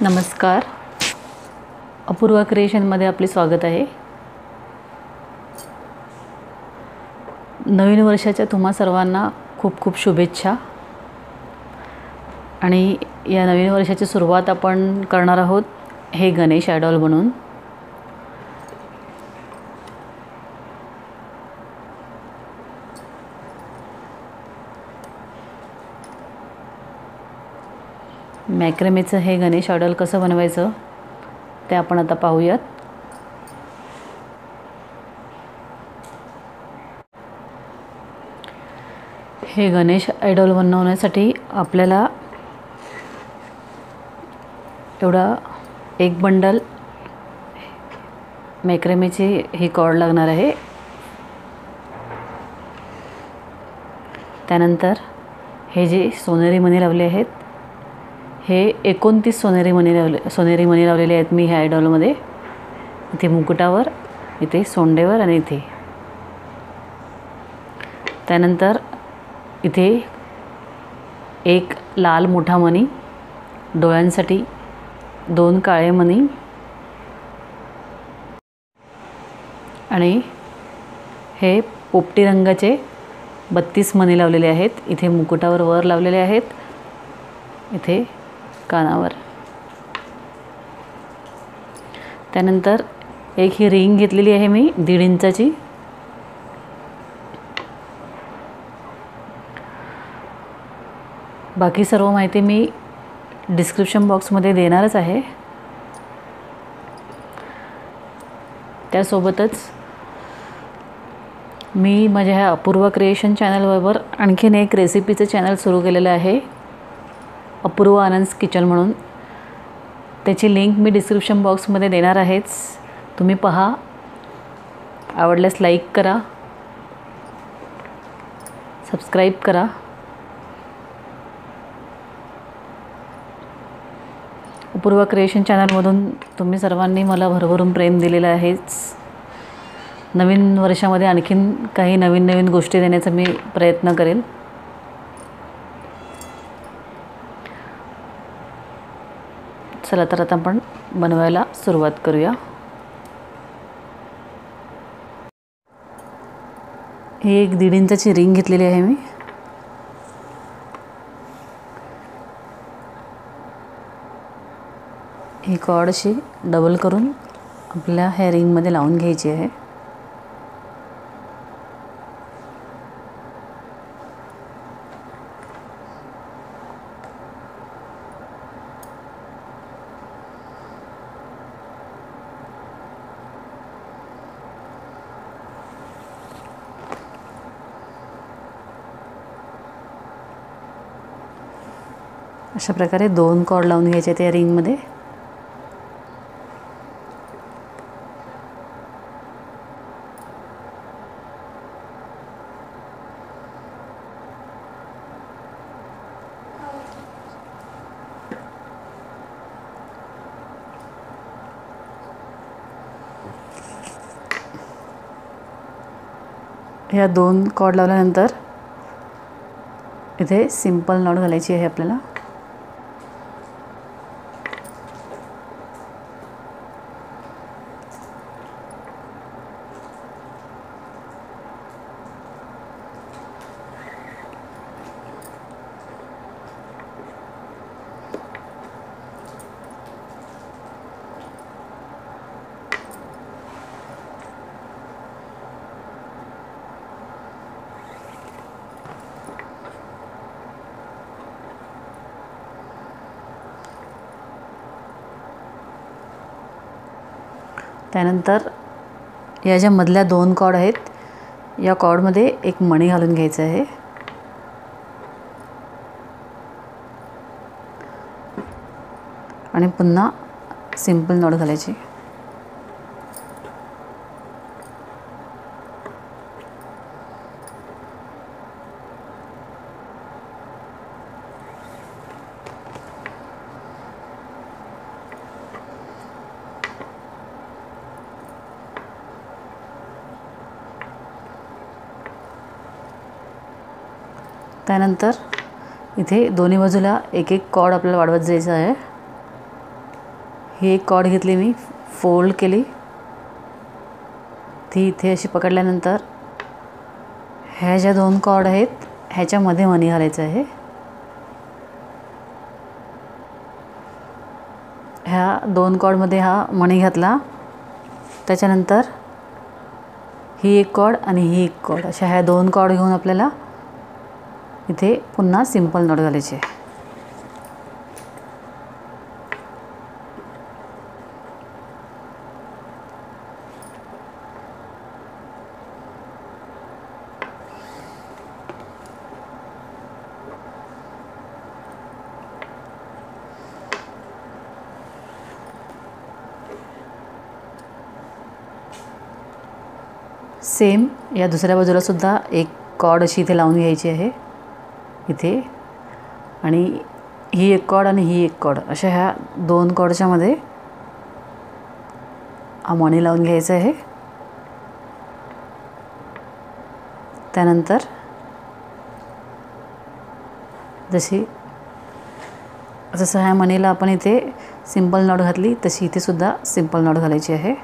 नमस्कार. अपूर्वा क्रिएशनमध्ये आपले स्वागत आहे. नवीन वर्षाच्या तुम्हा सर्वांना खूप खूप शुभेच्छा. आणि या नवीन वर्षाची सुरुवात आपण करणार आहोत हे गणेश आयडॉल म्हणून. मॅक्रेमेचं हे गणेश आयडॉल कसं बनवायचं ते आपण आता पाहूयात. हे गणेश आयडॉल बनवण्यासाठी आपल्याला एवढा एक बंडल मॅक्रेमेची ही कॉर्ड लागणार आहे. त्यानंतर हे जे सोनेरी मणी लावले आहेत हे एकोणतीस सोनेरी मणी लावले सोनेरी मणी लावलेले आहेत मी ह्या आयडॉलमध्ये इथे मुकुटावर इथे सोंडेवर आणि इथे. त्यानंतर इथे एक लाल मोठा मणी डोळ्यांसाठी दोन काळे मणी आणि हे पोपटी रंगाचे बत्तीस मणी लावलेले आहेत. इथे मुकुटावर वर लावलेले आहेत. इथे कानावर. त्यानंतर एक ही रिंग घेतलेली आहे मी दीड इंचाची. बाकी सर्व माहिती मी डिस्क्रिप्शन बॉक्समध्ये देणारच आहे. त्यासोबतच मी माझ्या ह्या अपूर्व क्रिएशन चॅनलबरोबर आणखीन एक रेसिपीचं चॅनल सुरू केलेलं आहे. अपूर्व आनंद किचन म्हणून. त्याची लिंक मी डिस्क्रिप्शन बॉक्समध्ये देणार आहेच. तुम्ही पहा. आवडल्यास लाईक करा. सबस्क्राईब करा. अपूर्व क्रिएशन चॅनलमधून तुम्ही सर्वांनी मला भरभरून प्रेम दिलेलं आहेच. नवीन वर्षामध्ये आणखीन काही नवीन नवीन गोष्टी देण्याचा मी प्रयत्न करेल. चला तर आता आपण बनवायला सुरुवात करूया. ही एक दीड इंचाची रिंग घेतलेली आहे मी. ही कॉड अशी डबल करून आपल्या ह्या रिंगमध्ये लावून घ्यायची आहे. अशा प्रकारे दोन कॉर्ड लावून घ्यायचे त्या रिंगमध्ये. ह्या दोन कॉर्ड लावल्यानंतर इथे सिंपल नॉट घालायची आहे आपल्याला. त्यानंतर या ज्या मधल्या दोन कॉड आहेत या कॉडमध्ये एक मणी घालून घ्यायचं आहे. आणि पुन्हा सिंपल नॉट घालायची. त्यानंतर इथे दोन्ही बाजूला एक एक कॉड आपल्याला वाढवत जायचं आहे. ही एक कॉड घेतली मी फोल्ड केली. ती इथे अशी पकडल्यानंतर ह्या ज्या दोन कॉड आहेत ह्याच्यामध्ये मनी घालायचं आहे. ह्या दोन कॉडमध्ये हा मणी घातला. त्याच्यानंतर ही एक कॉड आणि ही एक कॉड अशा ह्या दोन कॉड घेऊन आपल्याला इथे पुन्हा सिंपल नळ घालायचे. सेम या दुसऱ्या बाजूला सुद्धा एक कॉड अशी इथे लावून घ्यायची आहे. इथे. आणि ही एक कॉड आणि ही एक कॉड. अशा ह्या दोन कॉडच्यामध्ये हा मणी लावून घ्यायचं आहे. त्यानंतर जशी जसं ह्या मणीला आपण इथे सिंपल नॉट घातली तशी इथे सुद्धा सिंपल नॉट घालायची आहे.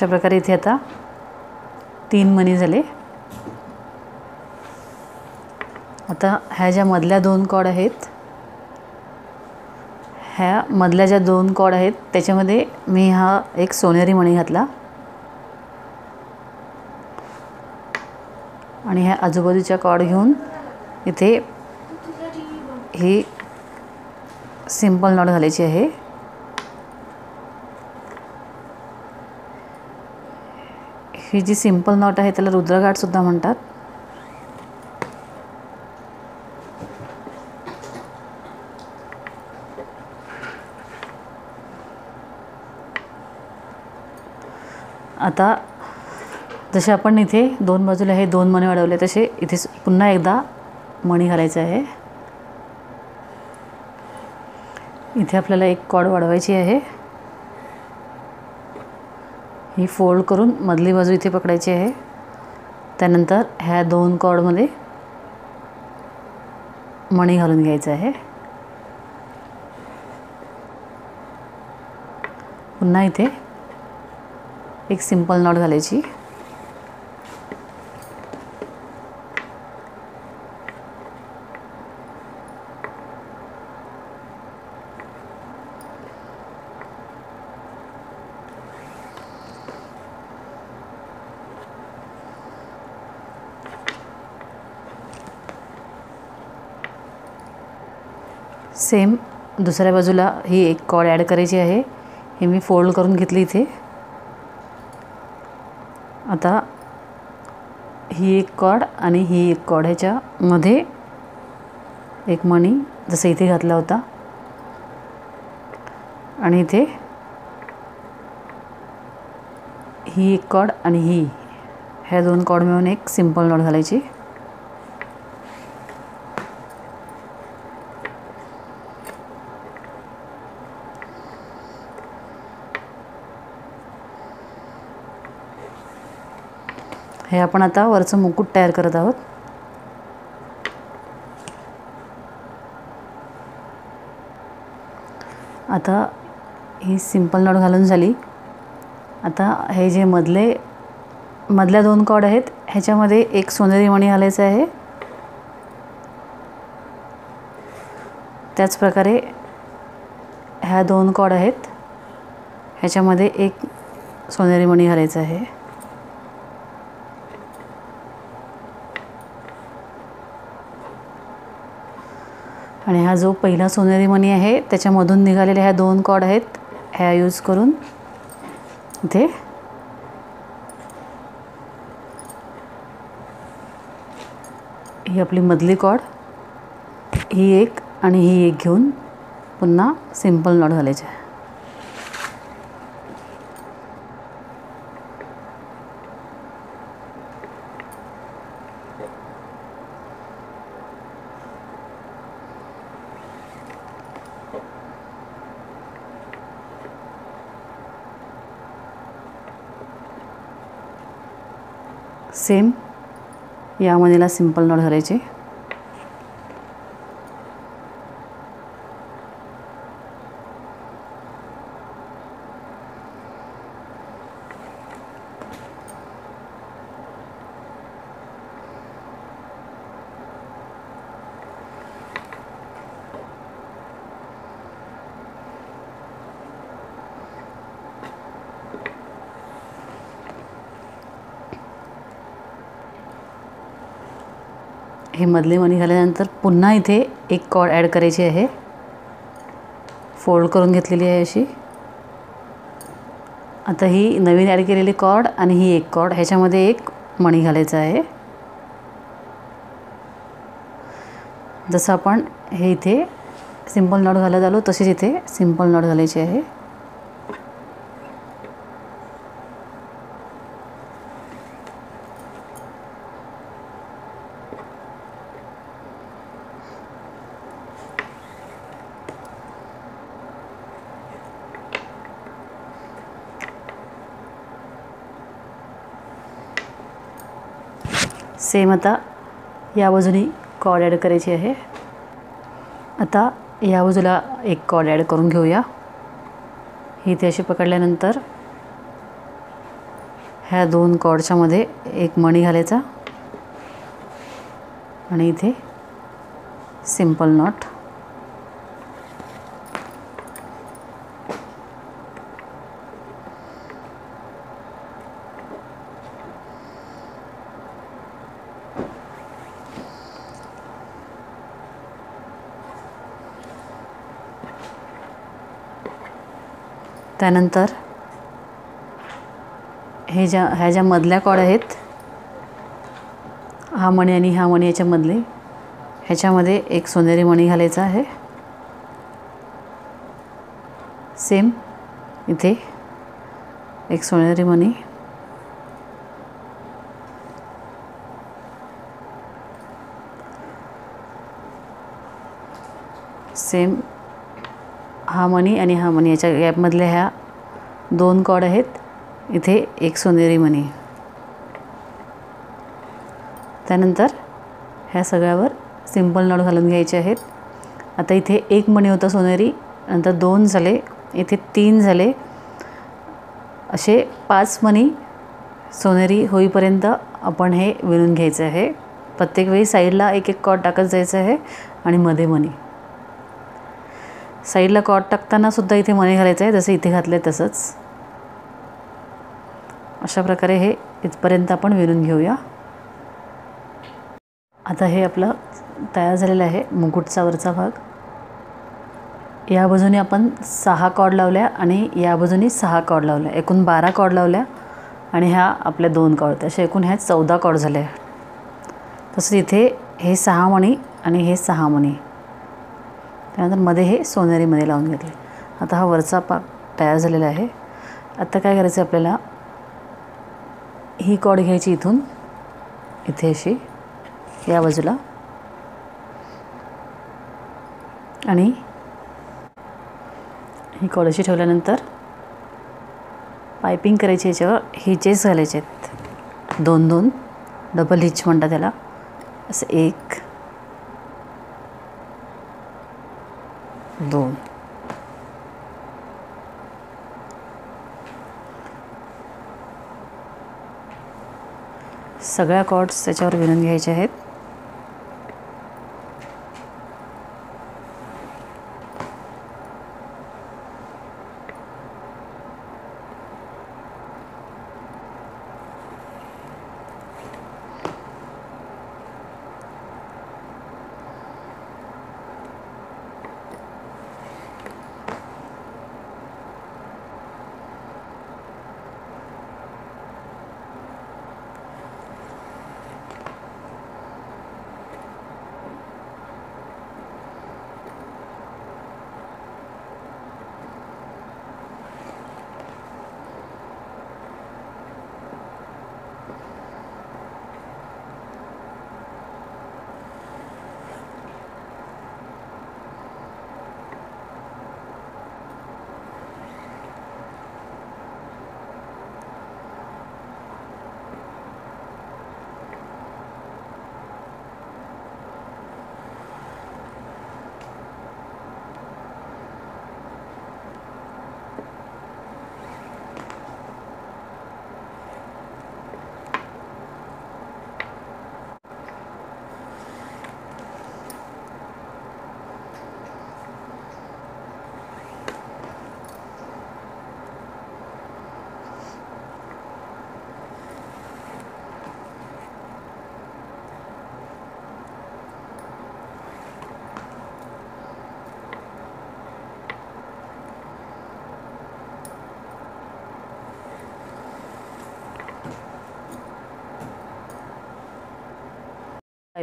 अशा प्रकारे इथे आता तीन मणी झाले. आता ह्या ज्या मधल्या दोन कॉड आहेत ह्या मधल्या ज्या दोन कॉड आहेत त्याच्यामध्ये मी हा एक सोनेरी मणी घातला. आणि ह्या आजूबाजूच्या कॉड घेऊन इथे ही सिंपल नॉट घालायची आहे. ही जी सिंपल नॉट आहे त्याला रुद्रगाठसुद्धा म्हणतात. आता जसे आपण इथे दोन बाजूला हे दोन मणी वाढवले तसे इथे पुन्हा एकदा मणी घालायचं आहे. इथे आपल्याला एक कॉड वाढवायची आहे. ही फोल्ड करून मधली बाजू इथे पकडायची आहे. त्यानंतर ह्या दोन कॉर्डमध्ये मणी घालून घ्यायचं आहे. पुन्हा इथे एक सिंपल नॉट घालायची सेम दुसऱ्या बाजूला ही एक कॉड ॲड करायची आहे. हे मी फोल्ड करून घेतली इथे. आता ही एक कॉड आणि ही एक कॉड ह्याच्यामध्ये एक मणी जसं इथे घातला होता. आणि इथे ही एक कॉड आणि ही ह्या दोन कॉड मिळून एक सिंपल नॉट घालायची. हे आपण आता वरचं मुकुट तयार करत आहोत. आता ही सिंपल नॉट घालून झाली. आता हे जे मधले मधल्या दोन कॉड आहेत ह्याच्यामध्ये एक सोनेरी मणी घालायचं आहे. त्याचप्रकारे ह्या दोन कॉड आहेत ह्याच्यामध्ये एक सोनेरी मणी घालायचं आहे. आणि हा जो पहिला सोनेरी मणी आहे त्याच्यामधून निघालेल्या ह्या दोन कॉड आहेत ह्या यूज करून. इथे. ही आपली मधली कॉड ही एक आणि ही एक घेऊन पुन्हा सिंपल नॉट घालायचे. आहे सेम या मनीला सिंपल नळ घालायचे हे मधले मणी घाल्यानंतर पुन्हा इथे एक कॉड ॲड करायची आहे. फोल्ड करून घेतलेली आहे अशी. आता ही नवीन ॲड केलेली कॉड आणि ही एक कॉड ह्याच्यामध्ये एक मणी घालायचा आहे. जसं आपण हे इथे सिंपल नॉट घालत आलो तसेच इथे सिंपल नॉट घालायची आहे. सेम आता या बाजूनी कॉड ॲड करायची आहे. आता या बाजूला एक कॉड ॲड करून घेऊया. ही इथे अशी पकडल्यानंतर ह्या दोन कॉडच्यामध्ये एक मणी घालायचा. आणि इथे सिंपल नॉट. त्यानंतर हे ज्या ह्या ज्या मधल्या कॉड आहेत हा मणी आणि हा मणी याच्यामधले ह्याच्यामध्ये एक सोनेरी मणी घालायचा आहे. सेम इथे एक सोनेरी मणी. सेम हा मणी आणि हा मणी याच्या गॅपमधल्या ह्या दोन कॉड आहेत. इथे एक सोनेरी मणी त्यानंतर ह्या सगळ्यावर सिंपल नळ घालून घ्यायचे आहेत. आता इथे एक मणी होता सोनेरी नंतर दोन झाले इथे तीन झाले. असे पाच मणी सोनेरी होईपर्यंत आपण हे विणून घ्यायचं आहे. प्रत्येक वेळी साईडला एक एक कॉट टाकत जायचं आहे आणि मध्ये मणी साईडला कॉट टाकताना सुद्धा इथे मणी घालायचं आहे जसं इथे घातलं आहे तसंच. अशा प्रकारे हे इथपर्यंत आपण विणून घेऊया. आता हे आपलं तयार झालेलं आहे मुकुटचा वरचा भाग. या बाजूने आपण सहा कॉड लावल्या आणि या बाजूने सहा कॉड लावल्या. एकूण बारा कॉड लावल्या आणि ह्या आपल्या दोन कॉड. असे एकूण ह्या चौदा कॉड झाल्या तसंच इथे हे सहा मणी आणि हे सहा मणी. त्यानंतरमध्ये हे सोनेरीमध्ये लावून घेतले. आता हा वरचा पाक तयार झालेला आहे. आता काय करायचं आपल्याला? ही कॉड घ्यायची इथून. इथे अशी. या बाजूला. आणि ही कॉड अशी ठेवल्यानंतर पायपिंग करायची याच्यावर हिचेस घालायचे आहेत. दोन दोन. डबल हिच म्हणतात त्याला. असं एक दोन. सगळ्या कॉर्ड्स त्याच्यावर विणून घ्यायचे आहेत.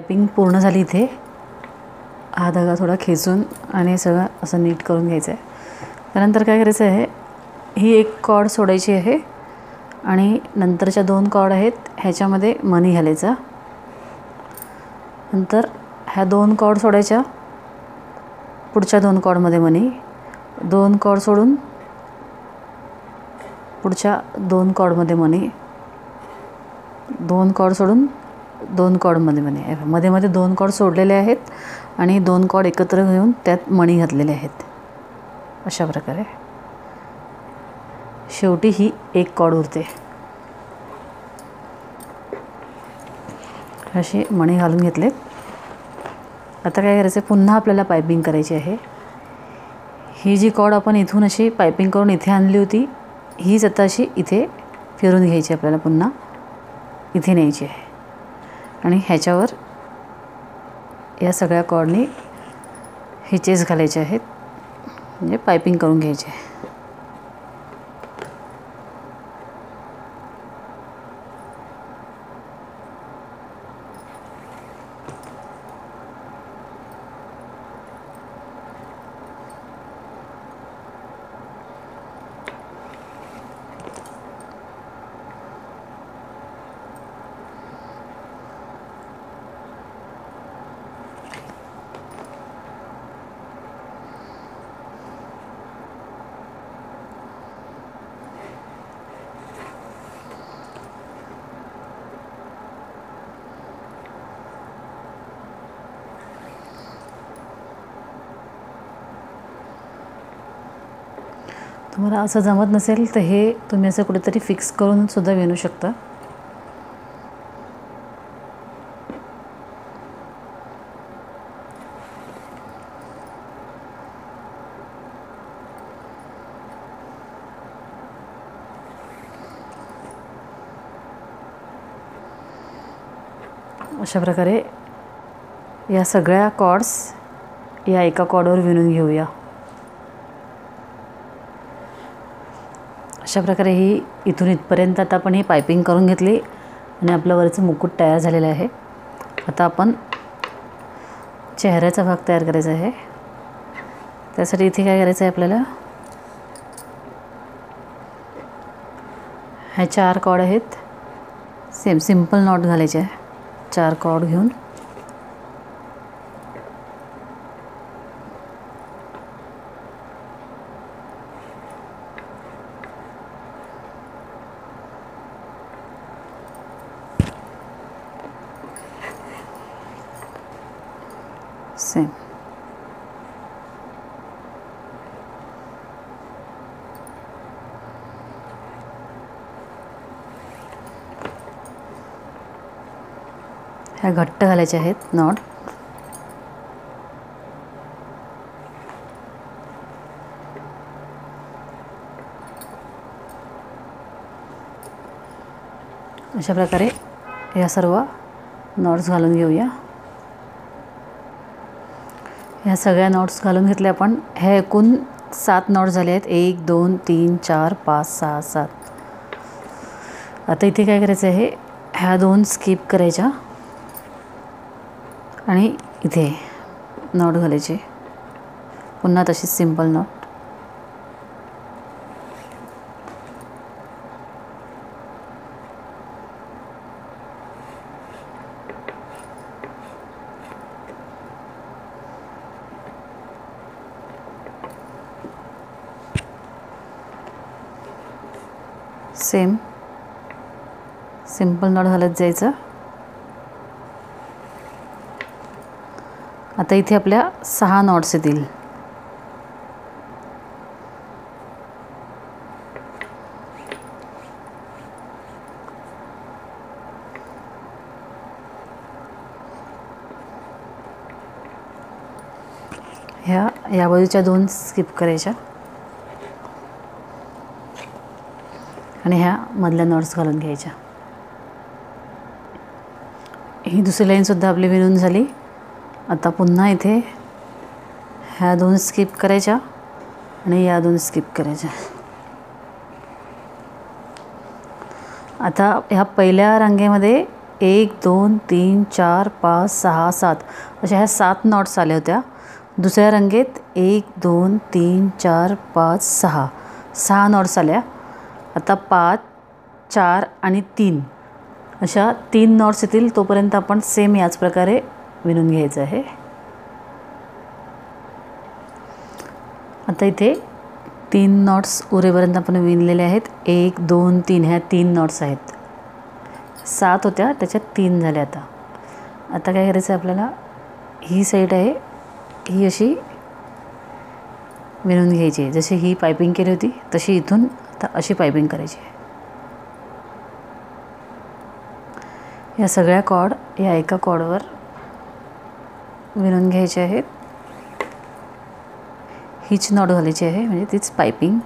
टायपिंग पूर्ण झाली इथे. हा धागा थोडा खेचून आणि सगळं असं नीट करून घ्यायचं आहे त्यानंतर काय करायचं आहे ही एक कॉड सोडायची आहे आणि नंतरच्या दोन कॉड आहेत ह्याच्यामध्ये मनी घालायचा. नंतर ह्या दोन कॉड सोडायच्या पुढच्या दोन कॉडमध्ये मनी. दोन कॉड सोडून पुढच्या दोन कॉडमध्ये मनी. दोन कॉड सोडून दोन कॉडमध्ये मनी मध्ये मध्ये दोन कॉड सोडलेले आहेत आणि दोन कॉड एकत्र घेऊन त्यात मणी घातलेले आहेत. अशा प्रकारे. शेवटी ही एक कॉड उरते. असे मणी घालून घेतले आता काय करायचं पुन्हा आपल्याला पायपिंग करायची आहे. ही जी कॉड आपण इथून अशी पायपिंग करून इथे आणली होती हीच आता अशी इथे फिरून घ्यायची आपल्याला पुन्हा. इथे न्यायची आहे. आणि ह्याच्यावर या सगळ्या कॉर्डनी हिचेस घालायचे आहेत म्हणजे पायपिंग करून घ्यायचे. आहे तुम्हाला असं जमत नसेल तर हे तुम्ही असं कुठेतरी फिक्स करून सुद्धा विणू शकता. अशा प्रकारे या सगळ्या कॉर्ड्स या एका कॉर्डवर विणून घेऊया. अशा प्रकारे ही इथून इथपर्यंत आता आपण ही पायपिंग करून घेतली आणि आपलं वरचं मुकुट तयार झालेलं आहे. आता आपण चेहऱ्याचा भाग तयार करायचा आहे. त्यासाठी इथे काय करायचं आहे आपल्याला? ह्या चार कॉड आहेत. सेम सिंपल नॉट घालायचे आहे. चार कॉड घेऊन सेम ह्या घट्ट घालायचे आहेत नॉट. अशा प्रकारे या सर्व नॉट्स घालून घेऊया. ह्या सगळ्या नॉट्स घालून घेतल्या आपण ह्या एकूण सात नॉट्स झाले आहेत. एक दोन तीन चार पाच सहा सात. आता इथे काय करायचं आहे? ह्या दोन स्किप करायच्या. आणि इथे नॉट घालायचे. पुन्हा तशीच simple knot same simple knot घालत जायचं. आता इथे आपल्या सहा नॉट्स येतील. ह्या या बाजूच्या दोन स्किप करायच्या. आणि ह्या मधल्या नॉट्स घालून घ्यायच्या. ही दुसरी लाईनसुद्धा आपली विणून झाली. आता पुन्हा इथे ह्या दोन स्किप करायच्या आणि या दोन स्किप करायच्या. आता ह्या पहिल्या रांगेमध्ये एक दोन तीन चार पाच सहा सात अशा ह्या सात नॉट्स आल्या होत्या. दुसऱ्या रंगेत एक दोन तीन चार पाच सहा सहा नॉट्स आल्या. आता पाच चार आणि तीन अशा तीन नॉट्स येतील तोपर्यंत आपण सेम याच प्रकारे विणून घ्यायचं आहे. आता इथे तीन नॉट्स उरेपर्यंत आपण विणलेले आहेत. एक दोन तीन ह्या तीन नॉट्स आहेत. सात होत्या त्याच्यात तीन झाल्या आता. आता काय करायचं आहे आपल्याला? ही साईड आहे. ही अशी विणून घ्यायची आहे. जशी ही पायपिंग केली होती तशी इथून आता अशी पायपिंग करायची आहे. या सगळ्या कॉड या एका कॉडवर विणून घ्यायचे आहेत हीच नॉट घालायची आहे म्हणजे तीच पायपिंग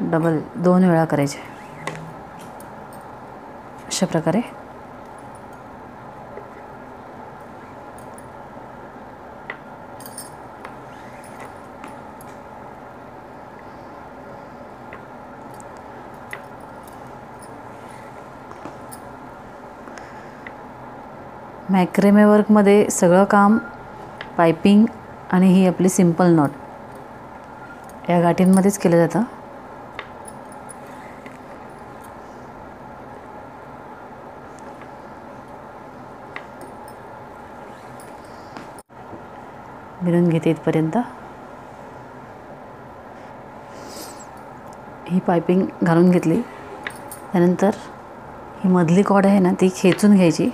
डबल दोन वेळा करायचे अशा प्रकारे मॅक्रेमे वर्कमध्ये सगळं काम पायपिंग आणि ही आपली सिंपल नॉट. या गाठींमध्येच केलं जातं. मिळून घेते इथपर्यंत. ही पायपिंग घालून घेतली. त्यानंतर ही मधली कॉड आहे ना ती खेचून घ्यायची.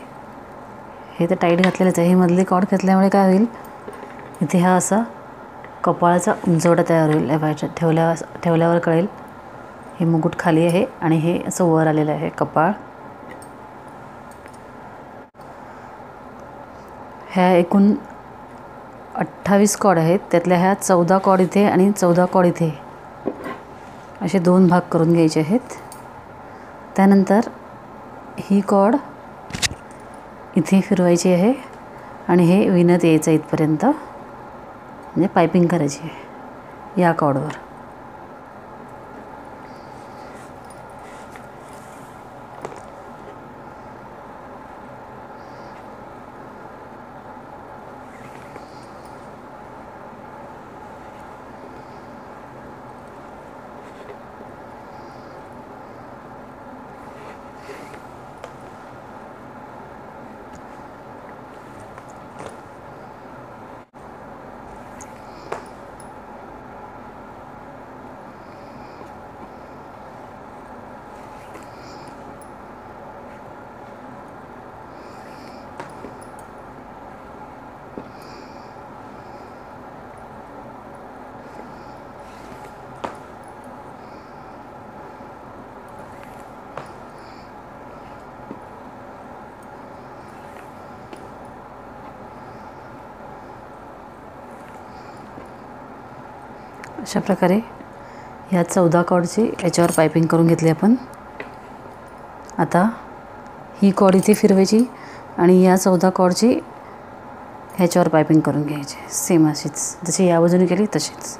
हे तर टाईट घातलेलंच आहे. ही मधली कॉड घेतल्यामुळे काय होईल? इथे हा असा कपाळाचा उंचवटा तयार होईल. या बाहेरच्या ठेवल्या ठेवल्यावर कळेल. हे मुकुट खाली आहे आणि हे असं वर आलेलं आहे कपाळ. ह्या एकूण अठ्ठावीस कॉड आहेत. त्यातल्या ह्या चौदा कॉड इथे आणि चौदा कॉड इथे. असे दोन भाग करून घ्यायचे आहेत. त्यानंतर ही कॉड इथे फिरवायची आहे आणि हे विणत यायचं इथपर्यंत. म्हणजे पायपिंग करायची आहे या कॉडवर. अशा प्रकारे ह्या चौदा कॉडची याच्यावर पायपिंग करून घेतली आपण. आता ही कॉड इथे फिरवायची आणि या चौदा कॉडची ह्याच्यावर पायपिंग करून घ्यायची. सेम अशीच. जशी या बाजूने केली तशीच.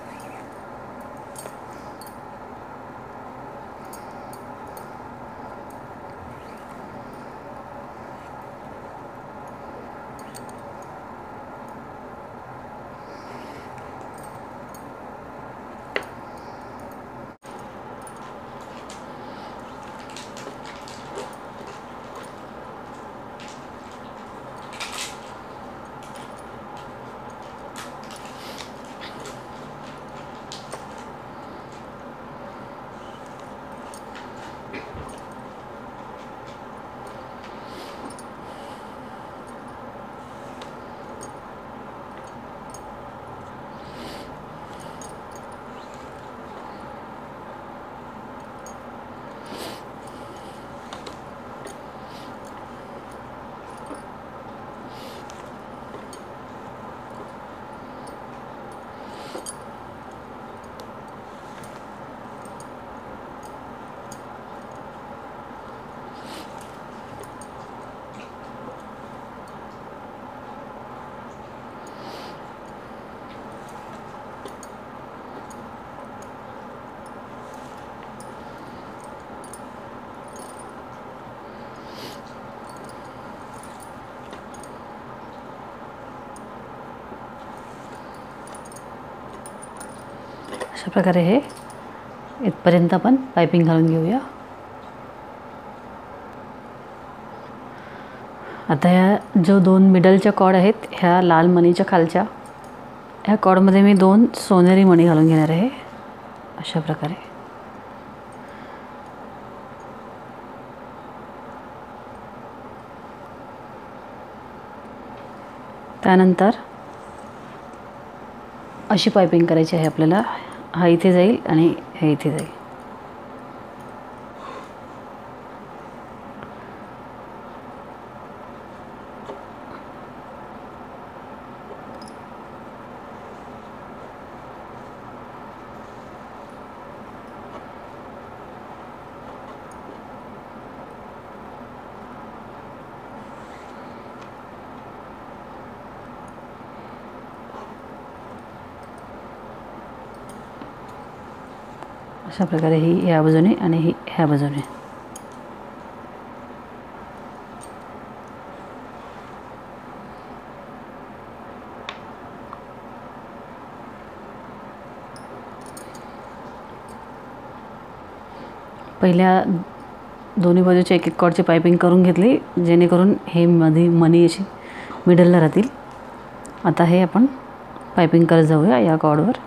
प्रकारे हे इथपर्यंत आपण पायपिंग घालून घेऊया. आता ह्या जो दोन मिडलच्या कॉड आहेत ह्या लाल मणीच्या खालच्या ह्या कॉडमध्ये मी दोन सोनेरी मणी घालून घेणार आहे अशा प्रकारे. त्यानंतर अशी पायपिंग करायची आहे आपल्याला. हा इथे जाईल आणि हे इथे जाईल. अशा प्रकारे ही ह्या बाजूने आणि ही ह्या बाजूने. पहिल्या दोन्ही बाजूच्या एक एक कॉडची पायपिंग करून घेतली जेणेकरून हे मध्ये मनी अशी मिडलला राहतील. आता हे आपण पायपिंग करत जाऊया या कॉडवर.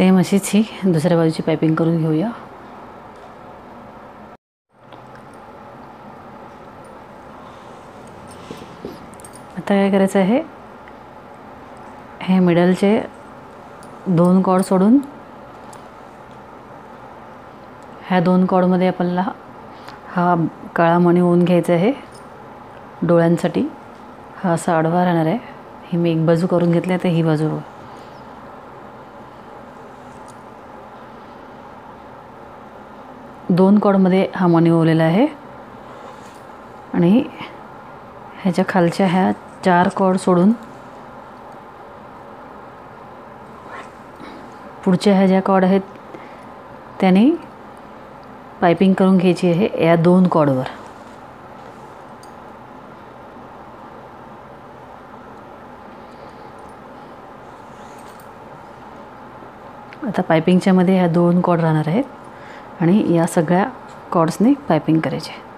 सेम अशीच ही. दुसऱ्या बाजूची पायपिंग करून घेऊया. आता काय करायचं आहे? हे मिडलचे दोन कॉड सोडून ह्या दोन कॉडमध्ये आपल्याला हा काळा मणी होऊन घ्यायचा आहे. डोळ्यांसाठी हा असा आडवा राहणार आहे. ही मी एक बाजू करून घेतली आता ही बाजू दोन कॉडमध्ये हा मणी ओवलेला आहे. आणि ह्याच्या खालच्या ह्या चार कॉड सोडून पुढच्या ह्या ज्या कॉड आहेत त्याने पायपिंग करून घ्यायची आहे या दोन कॉडवर. आता पायपिंगच्यामध्ये ह्या दोन कॉड राहणार आहेत. आणि या सगळ्या कॉर्ड्सने पायपिंग करायचे.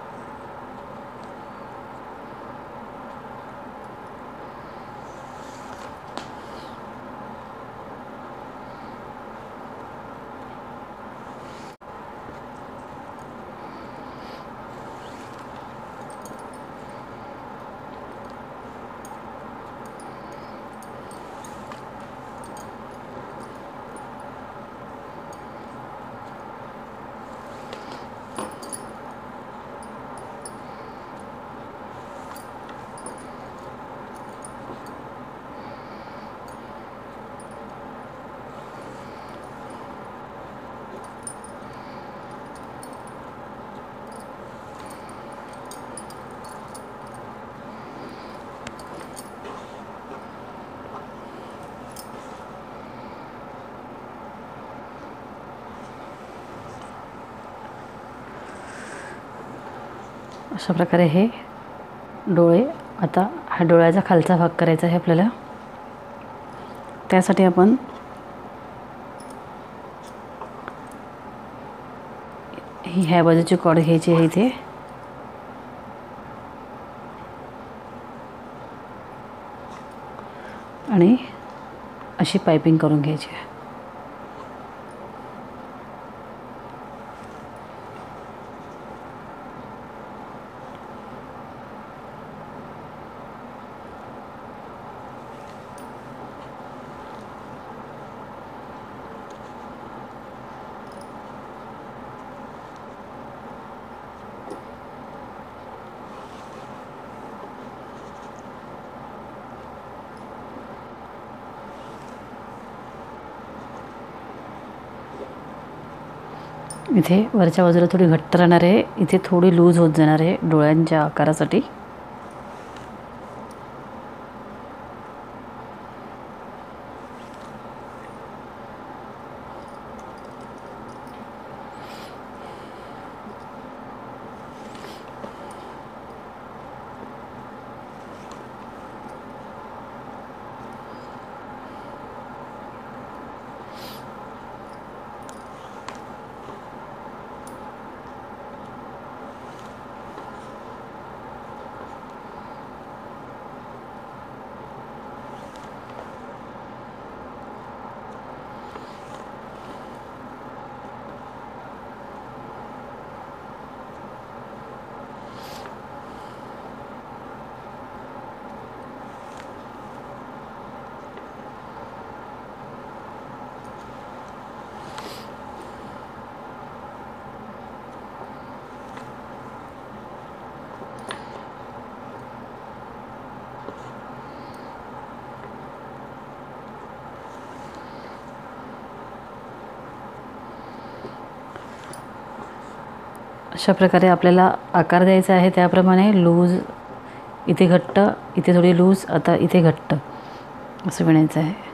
अशा प्रकारे हे डोळे आता हा डोळ्याचा खालचा भाग करायचा आहे आपल्याला. त्यासाठी आपण ही ह्या बाजूची कॉड घ्यायची आहे इथे. आणि अशी पायपिंग करून घ्यायची आहे. इथे वरच्या बाजूला थोडी घट्ट राहणार आहे. इथे थोडी लूज होत जाणार आहे डोळ्यांच्या आकारासाठी. अशा प्रकारे आपल्याला आकार द्यायचा आहे. त्याप्रमाणे लूज इथे घट्ट इथे थोडी लूज आता इथे घट्ट. असं विणायचं आहे.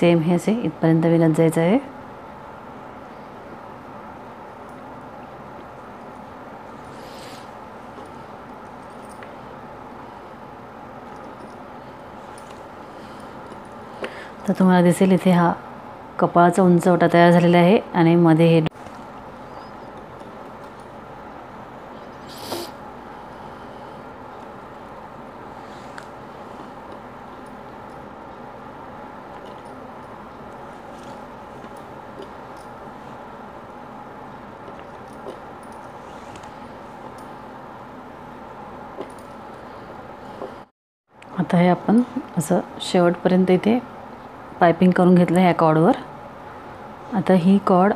सेम हे असे इथपर्यंत विणत जायचं आहे तर तुम्हाला दिसेल इथे हा कपाळाचा उंचवटा तयार झालेला आहे आणि मध्ये हे आता हे आपण असं शेवटपर्यंत इथे पायपिंग करून घेतलं ह्या कॉडवर. आता ही कॉड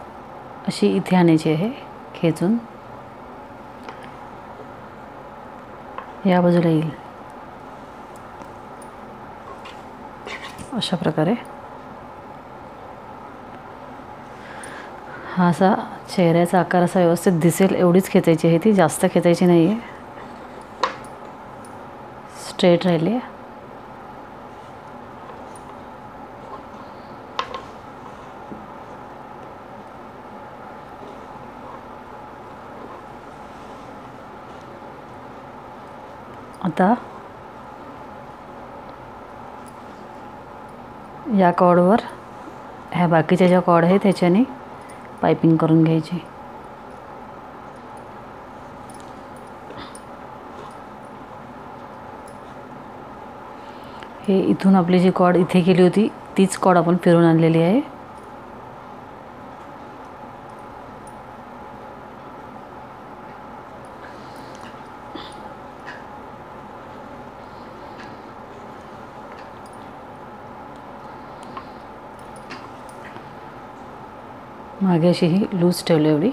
अशी इथे आणायची आहे खेचून. या बाजूला येईल. अशा प्रकारे. हा असा चेहऱ्याचा आकार असा व्यवस्थित दिसेल एवढीच खेचायची आहे ती जास्त खेचायची नाही आहे स्ट्रेट राहिली आहे आता या कॉडवर ह्या बाकीच्या ज्या कॉड आहे त्याच्याने पायपिंग करून घ्यायची. हे इथून आपली जी कॉड इथे गेली होती तीच कॉड आपण फिरून आणलेली आहे. मागे अशी ही लूज ठेवली एवढी.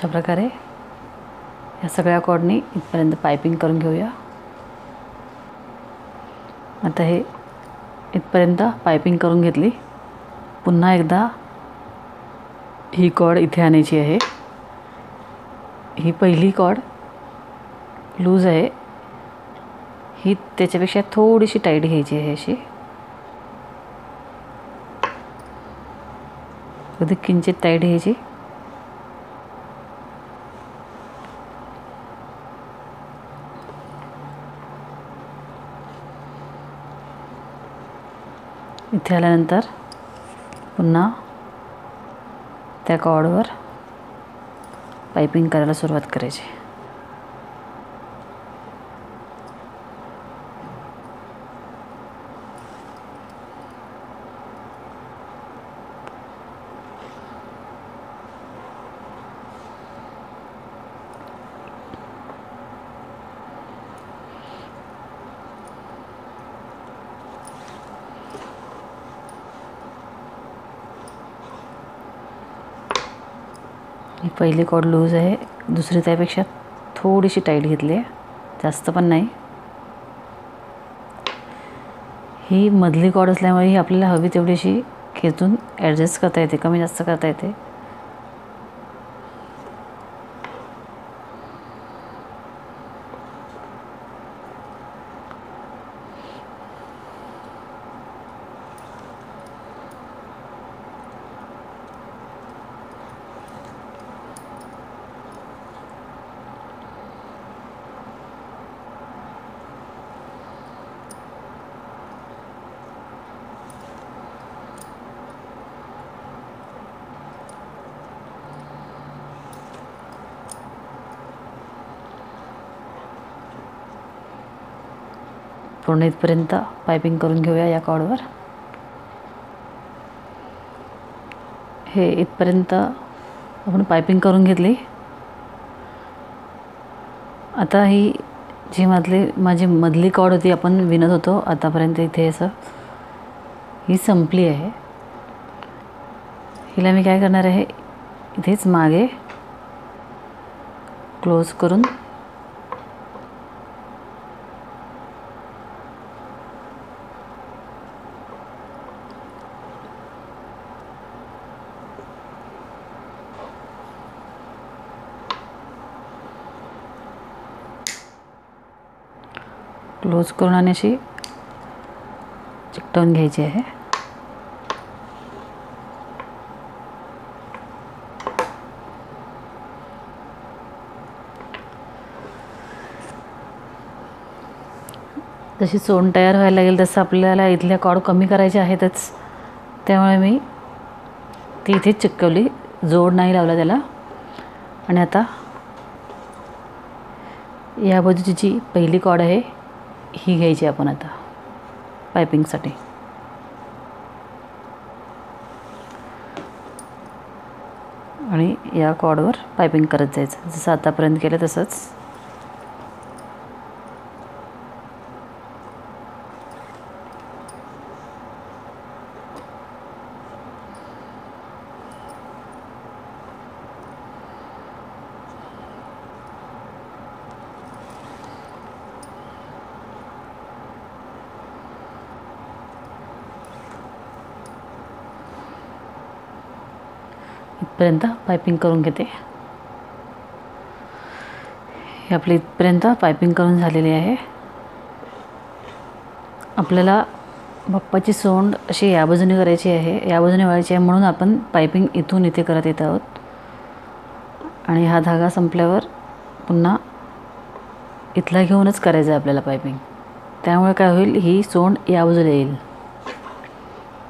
अशा प्रकारे या सगळ्या कॉडनी इथपर्यंत पायपिंग करून घेऊया. आता हे इथपर्यंत पायपिंग करून घेतली. पुन्हा एकदा ही कॉड इथे आणायची आहे. ही पहिली कॉड लूज आहे. ही त्याच्यापेक्षा थोडीशी टाईट घ्यायची आहे अशी. अगदी किंचित टाईट घ्यायची. इथे आल्यानंतर पुन्हा त्या कॉडवर पायपिंग करायला सुरुवात करायची. पहिली कॉड लूज आहे. दुसरी त्यापेक्षा थोडीशी टाईट घेतली आहे. जास्त पण नाही. ही मधली कॉड असल्यामुळे ही आपल्याला हवी तेवढीशी खेचून ॲडजस्ट करता येते. कमी जास्त करता येते. पूर्ण इथपर्यंत पायपिंग करून घेऊया या कॉडवर. हे इथपर्यंत आपण पायपिंग करून घेतली. आता ही जी मधली माझी मधली कॉड होती आपण विणत होतो आतापर्यंत इथे असं. ही संपली आहे. हिला मी काय करणार आहे? इथेच मागे क्लोज करून क्लोज करून आणि अशी चिकटवून घ्यायची आहे. जशी सोन तयार व्हायला लागेल तसं आपल्याला इथल्या कॉड कमी करायचे आहेतच. त्यामुळे मी ती इथेच चिकटवली जोड नाही लावला त्याला. आणि आता या बाजूची जी पहिली कॉड आहे ही घ्यायची आपण आता पायपिंगसाठी आणि या कॉडवर पायपिंग करत जायचं. जसं आतापर्यंत केलं तसंच इथपर्यंत पायपिंग करून घेते. हे आपले इथपर्यंत पायपिंग करून झालेली आहे. आपल्याला बाप्पाची सोंड अशी या बाजूने करायची आहे. या बाजूने व्हायची आहे म्हणून आपण पायपिंग इथून इथे करत येत आहोत. आणि हा धागा संपल्यावर पुन्हा इथला घेऊनच करायचं आहे आपल्याला पायपिंग. त्यामुळे काय होईल? ही सोंड या बाजूला येईल.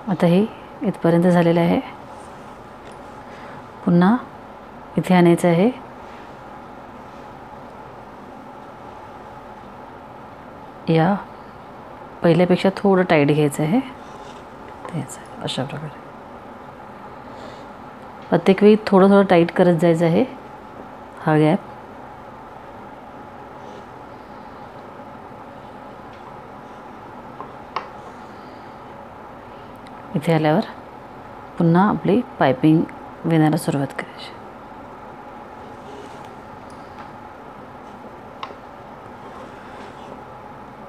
आता हे इथपर्यंत झालेलं आहे. पुन्हा इथे आणायचं आहे. या. पहिल्यापेक्षा थोडं टाईट घ्यायचं आहे. तेच अशा प्रकारे. प्रत्येक वेळी थोडं थोडं टाईट करत जायचं आहे. हा गॅप इथे आल्यावर पुन्हा आपली पायपिंग विनायला सुरुवात करायची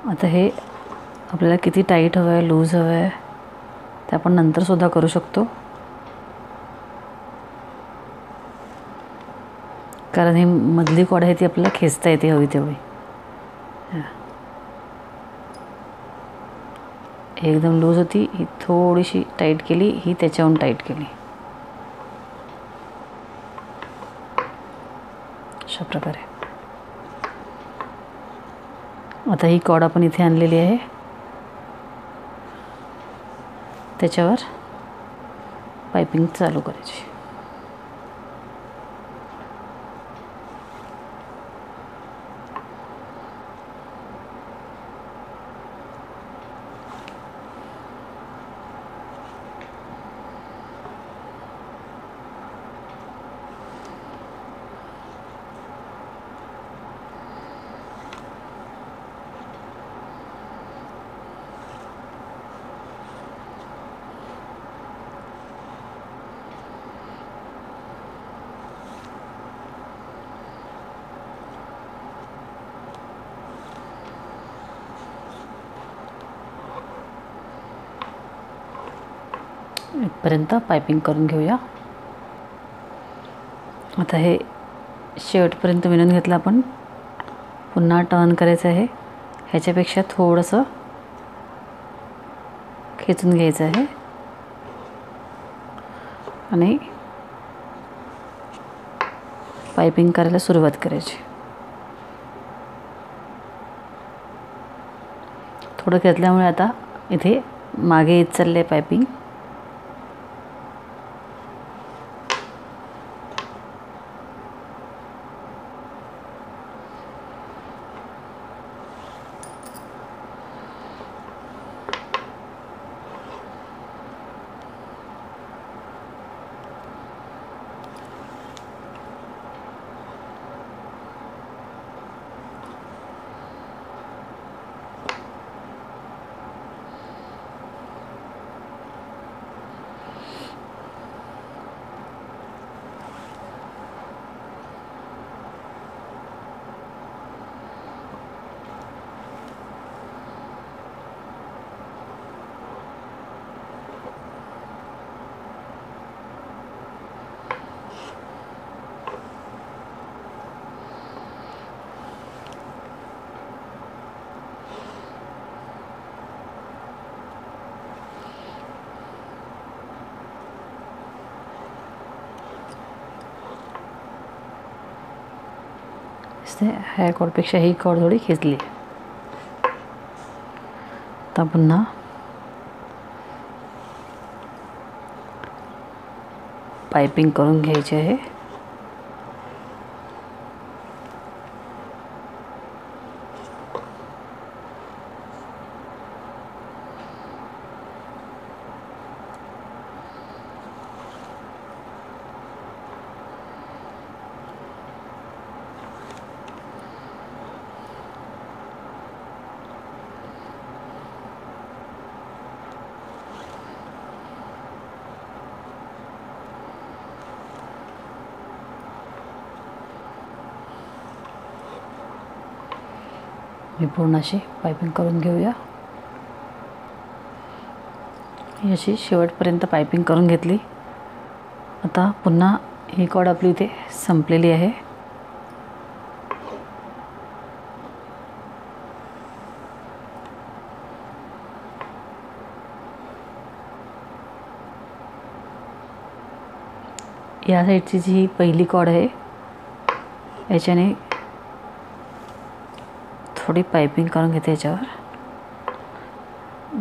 आता हे आपल्याला किती टाईट हवं आहे लूज हवं आहे ते आपण नंतरसुद्धा करू शकतो. कारण ही मधली कॉड आहे ती आपल्याला खेचता येते हवी तेवढी. एकदम लूज होती ही थोडीशी टाईट केली ही त्याच्याहून टाईट केली. अशा प्रकारे. आता ही कॉड आपण इथे आणलेली आहे. त्याच्यावर पायपिंग चालू करायची. इथपर्यंत पायपिंग करून घेऊया. आता हे शेवटपर्यंत विणून घेतलं आपण. पुन्हा टर्न करायचं आहे. ह्याच्यापेक्षा थोडंसं खेचून घ्यायचं आहे. आणि पायपिंग करायला सुरुवात करायची. थोडं घेतल्यामुळे आता इथे मागे येत चाललं आहे पायपिंग. ह्या कॉडपेक्षा ही कॉड थोडी खेचली आता पुन्हा पायपिंग करून घ्यायची आहे. मी पूर्ण अशी पायपिंग करून घेऊया. ही अशी शेवटपर्यंत पायपिंग करून घेतली. आता पुन्हा ही कॉड आपली इथे संपलेली आहे. या साईडची जी ही पहिली कॉड आहे याच्याने थोडी पायपिंग करून घेते याच्यावर.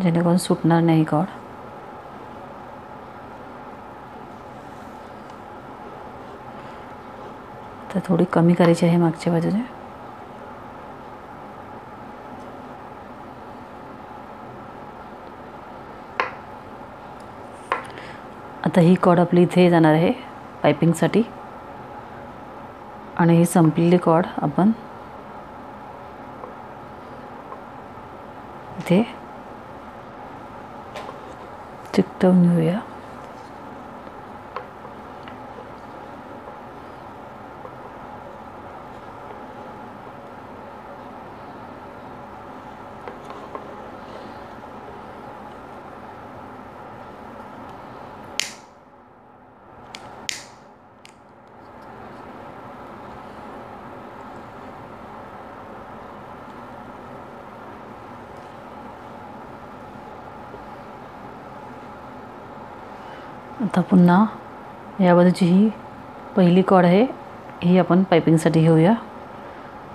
जेणेकरून सुटणार नाही कॉड तर थोडी कमी करायची आहे मागच्या बाजूने. आता ही कॉड आपली इथे जाणार आहे पायपिंगसाठी आणि ही संपलेली कॉड आपण इथे चिकटवून घेऊया आता पुन्हा या बाजूची ही पहिली कॉड आहे. ही आपण पायपिंगसाठी घेऊया.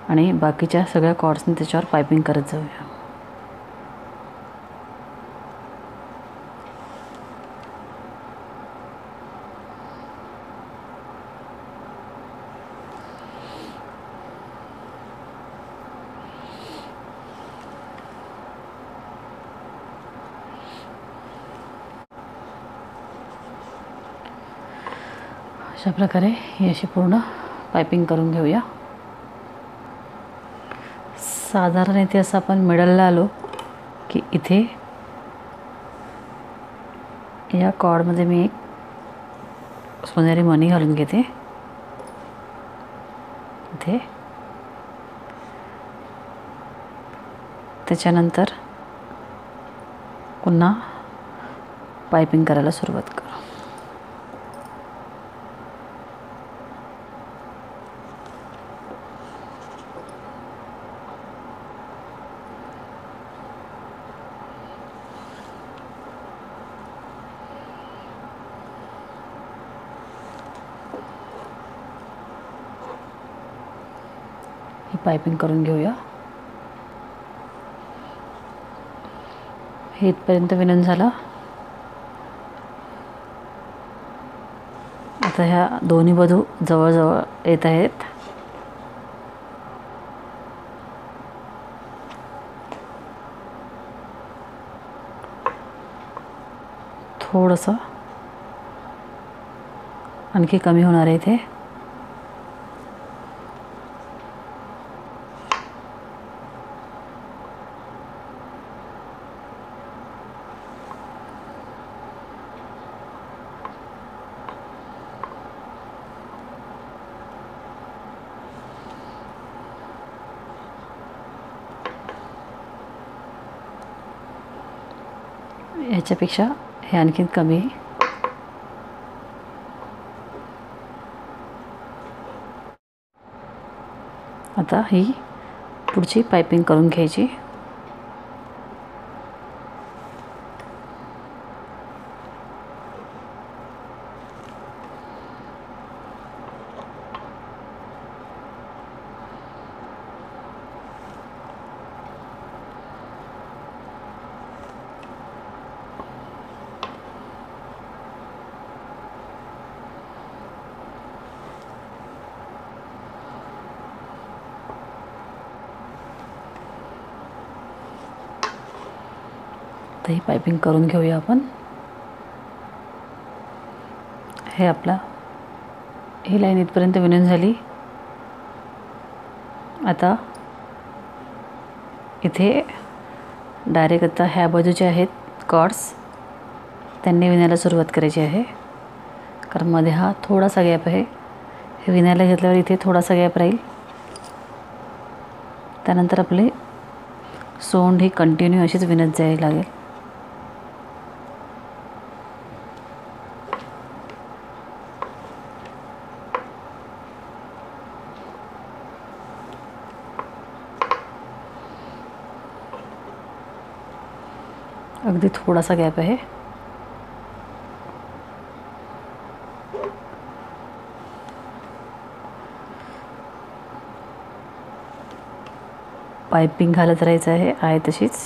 आणि बाकीच्या सगळ्या कॉड्सने त्याच्यावर पायपिंग करत जाऊया. अशा प्रकारे ही अशी पूर्ण पायपिंग करून घेऊया. साधारण इथे असं आपण मिडलला आलो की इथे या कॉडमध्ये मी एक सोनेरी मणी घालून घेते. इथे. त्याच्यानंतर पुन्हा पायपिंग करायला सुरुवात कर. टायपिंग करून घेऊया. हे इथपर्यंत विणून झालं. आता ह्या दोन्ही वधू जवळजवळ येत आहेत. थोडंसं. आणखी कमी होणार आहे इथे. याच्यापेक्षा हे आणखीन कमी. आहे आता ही पुढची पायपिंग करून घ्यायची. तर करून घेऊया आपण. हे आपला ही लाईन इथपर्यंत विणून झाली. आता इथे डायरेक्ट आता ह्या बाजूचे आहेत कॉर्ड्स. त्यांनी विणायला सुरुवात करायची आहे. कारण मध्ये हा थोडासा गॅप आहे. हे विणायला घेतल्यावर इथे थोडासा गॅप राहील. त्यानंतर आपली सोंड ही कंटिन्यू अशीच विणत जायला लागेल. अगदी थोडासा गॅप आहे. पायपिंग घालत राहायचं आहे. आहे तशीच.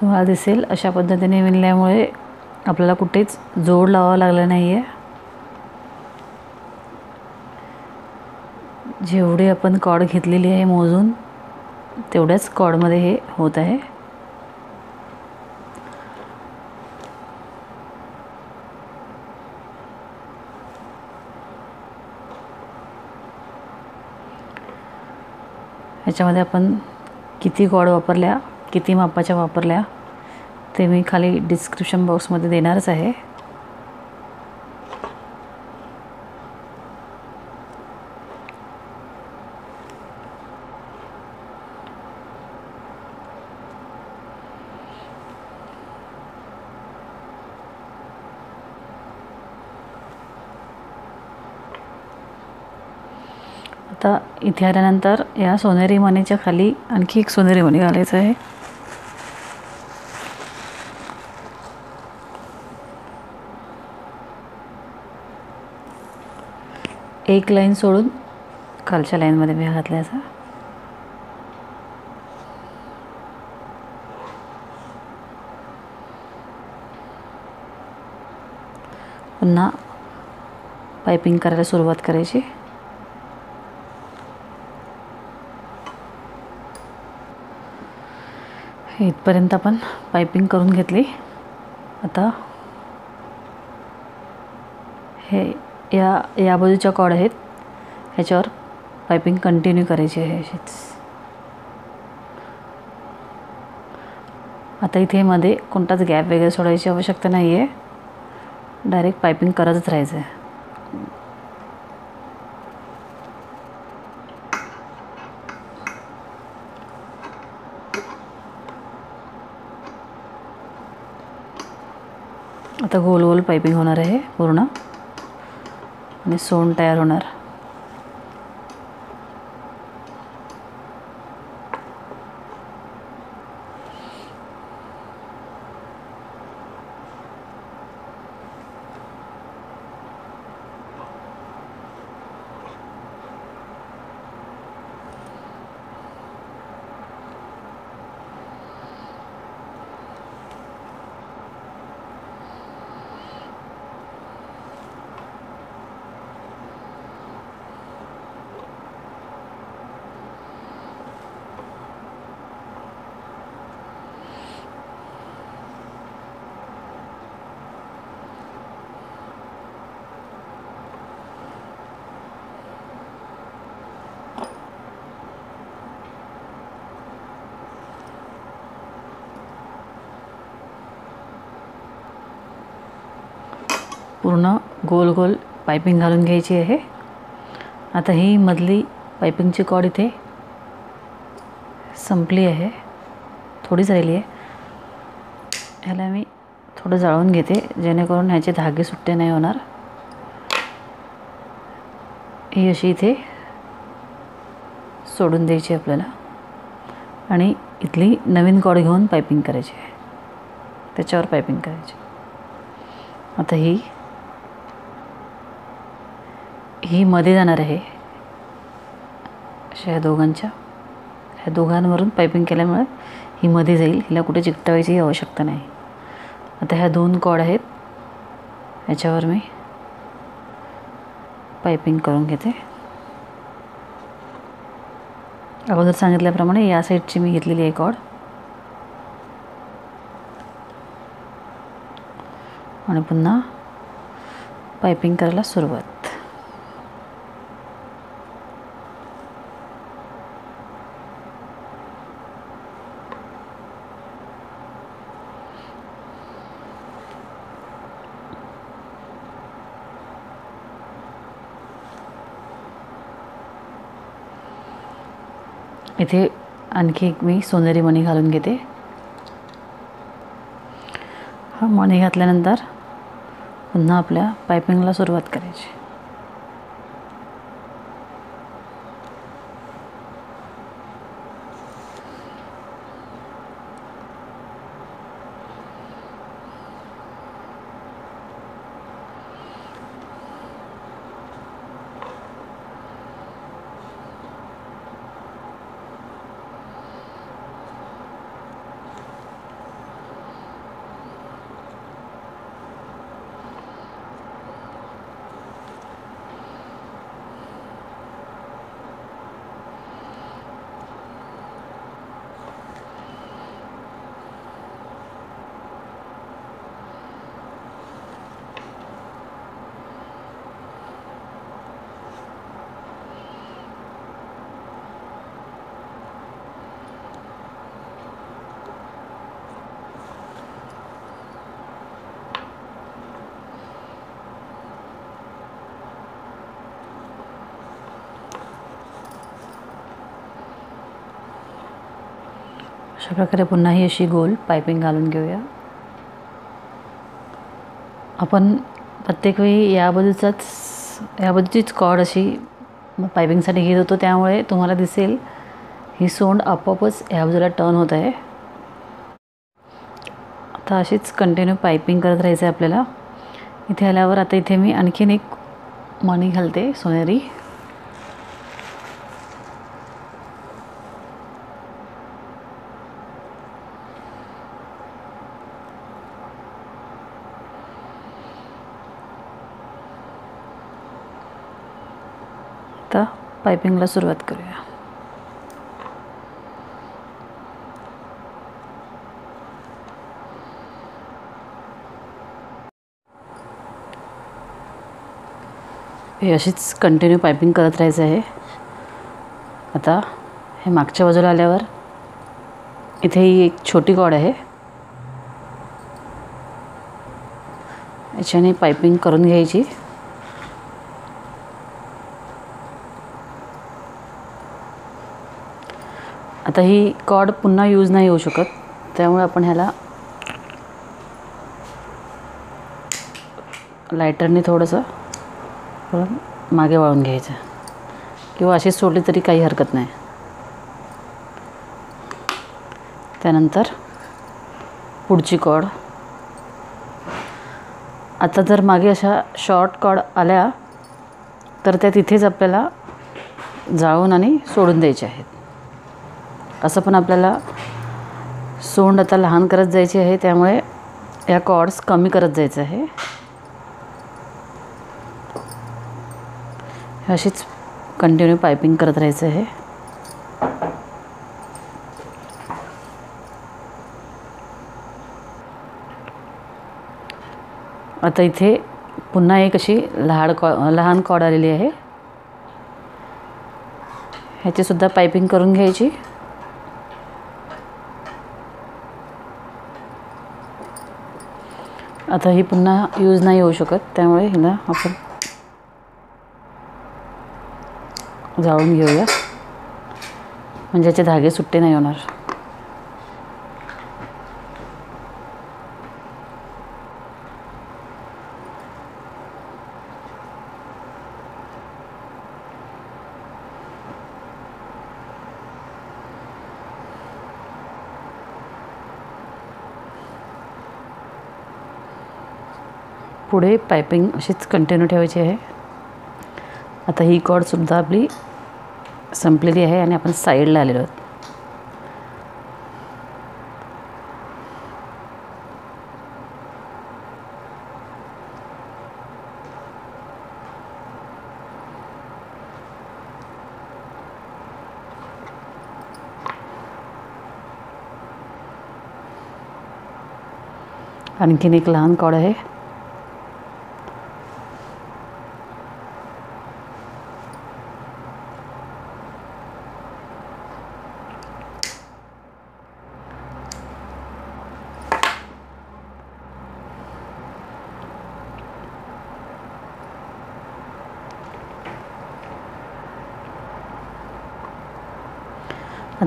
तुम्हाला दिसेल अशा पद्धतीने विणल्यामुळे आपल्याला कुठेच जोड लावावा लागला नाही आहे जेवढे आपण कॉड घेतलेली आहे मोजून तेवढ्याच कॉडमध्ये हे होत आहे. ह्याच्यामध्ये आपण किती कॉड वापरल्या किती मापाच्या वापरल्या ते मी खाली डिस्क्रिप्शन बॉक्समध्ये देणारच आहे. आता इथे आल्यानंतर या सोनेरी मणीच्या खाली आणखी एक सोनेरी मणी घालायचं आहे. एक लाईन सोडून खालच्या लाईनमध्ये मी घातल्याचा पुन्हा पायपिंग करायला सुरुवात करायची. इथपर्यंत आपण पायपिंग करून घेतली. आता हे या या बाजूच्या कॉड आहेत. ह्याच्यावर पायपिंग कंटिन्यू करायची आहे अशीच. आता इथे मध्ये कोणताच गॅप वगैरे सोडायची आवश्यकता नाही आहे डायरेक्ट पायपिंग करतच राहायचं आहे आता गोल गोल पायपिंग होणार आहे पूर्ण. आणि सोंड तयार होणार. पूर्ण गोल गोल पायपिंग घालून घ्यायची आहे. आता ही मधली पायपिंगची कॉड इथे संपली आहे. थोडीच राहिली आहे. ह्याला मी थोडं जाळून घेते जेणेकरून ह्याचे धागे सुट्टे नाही होणार. ही अशी इथे सोडून द्यायची आपल्याला. आणि इथली नवीन कॉड घेऊन पायपिंग करायची आहे. त्याच्यावर पायपिंग करायची आता ही ही मध्ये जाणार आहे. अशा ह्या दोघांच्या. ह्या दोघांवरून पायपिंग केल्यामुळे ही मध्ये जाईल. हिला कुठे चिकटवायची आवश्यकता नाही. आता ह्या दोन कॉड आहेत. याच्यावर मी पायपिंग करून घेते. अगोदर सांगितल्याप्रमाणे या साईडची मी घेतलेली आहे कॉड. आणि पुन्हा पायपिंग करायला सुरुवात. इथे आणखी एक मी सोनेरी मणी घालून घेते. हा मणी घातल्यानंतर पुन्हा आपल्या पायपिंगला सुरुवात करायची. प्रकारे पुन्हा ही अशी गोल पायपिंग घालून घेऊया. आपण प्रत्येक वेळी या बाजूचाच या बाजूचीच कॉड अशी मग पायपिंगसाठी घेत होतो. त्यामुळे तुम्हाला दिसेल ही सोंड आपोआपच ह्या बाजूला टर्न होत आहे. आता अशीच कंटिन्यू पायपिंग करत राहायचं आहे आपल्याला. इथे आल्यावर आता इथे मी आणखीन एक मणी घालते सोनेरी आता पायपिंगला सुरुवात करूया. हे अशीच कंटिन्यू पायपिंग करत राहायचं आहे. आता हे मागच्या बाजूला आल्यावर इथे ही एक छोटी कॉड आहे. याच्याने पायपिंग करून घ्यायची. आता ही कॉड पुन्हा यूज नाही होऊ शकत. त्यामुळे आपण ह्याला लायटरने थोडंसं परत मागे वाळून घ्यायचं. किंवा अशीच सोडली तरी काही हरकत नाही. त्यानंतर पुढची कॉड. आता जर मागे अशा शॉर्ट कॉड आल्या तर त्या तिथेच आपल्याला जाळून आणि सोडून द्यायच्या आहेत. असं पण आपल्याला सोंड आता लहान करत जायची आहे त्यामुळे या कॉर्ड्स कमी करत जायचं आहे. अशीच कंटिन्यू पायपिंग करत राहायचं आहे. आता इथे पुन्हा एक अशी लहाड कॉ लहान कॉड आलेली आहे. ह्याचीसुद्धा पायपिंग करून घ्यायची. आता ही पुन्हा यूज नाही होऊ शकत त्यामुळे हिला आपण जाळून घेऊया. म्हणजे याचे धागे सुट्टे नाही होणार. पुढे पायपिंग अशीच कंटिन्यू ठेवायची आहे. आता ही कॉडसुद्धा आपली संपलेली आहे आणि आपण साईडला आलेलो आहोत. आणखीन एक लहान कॉड आहे.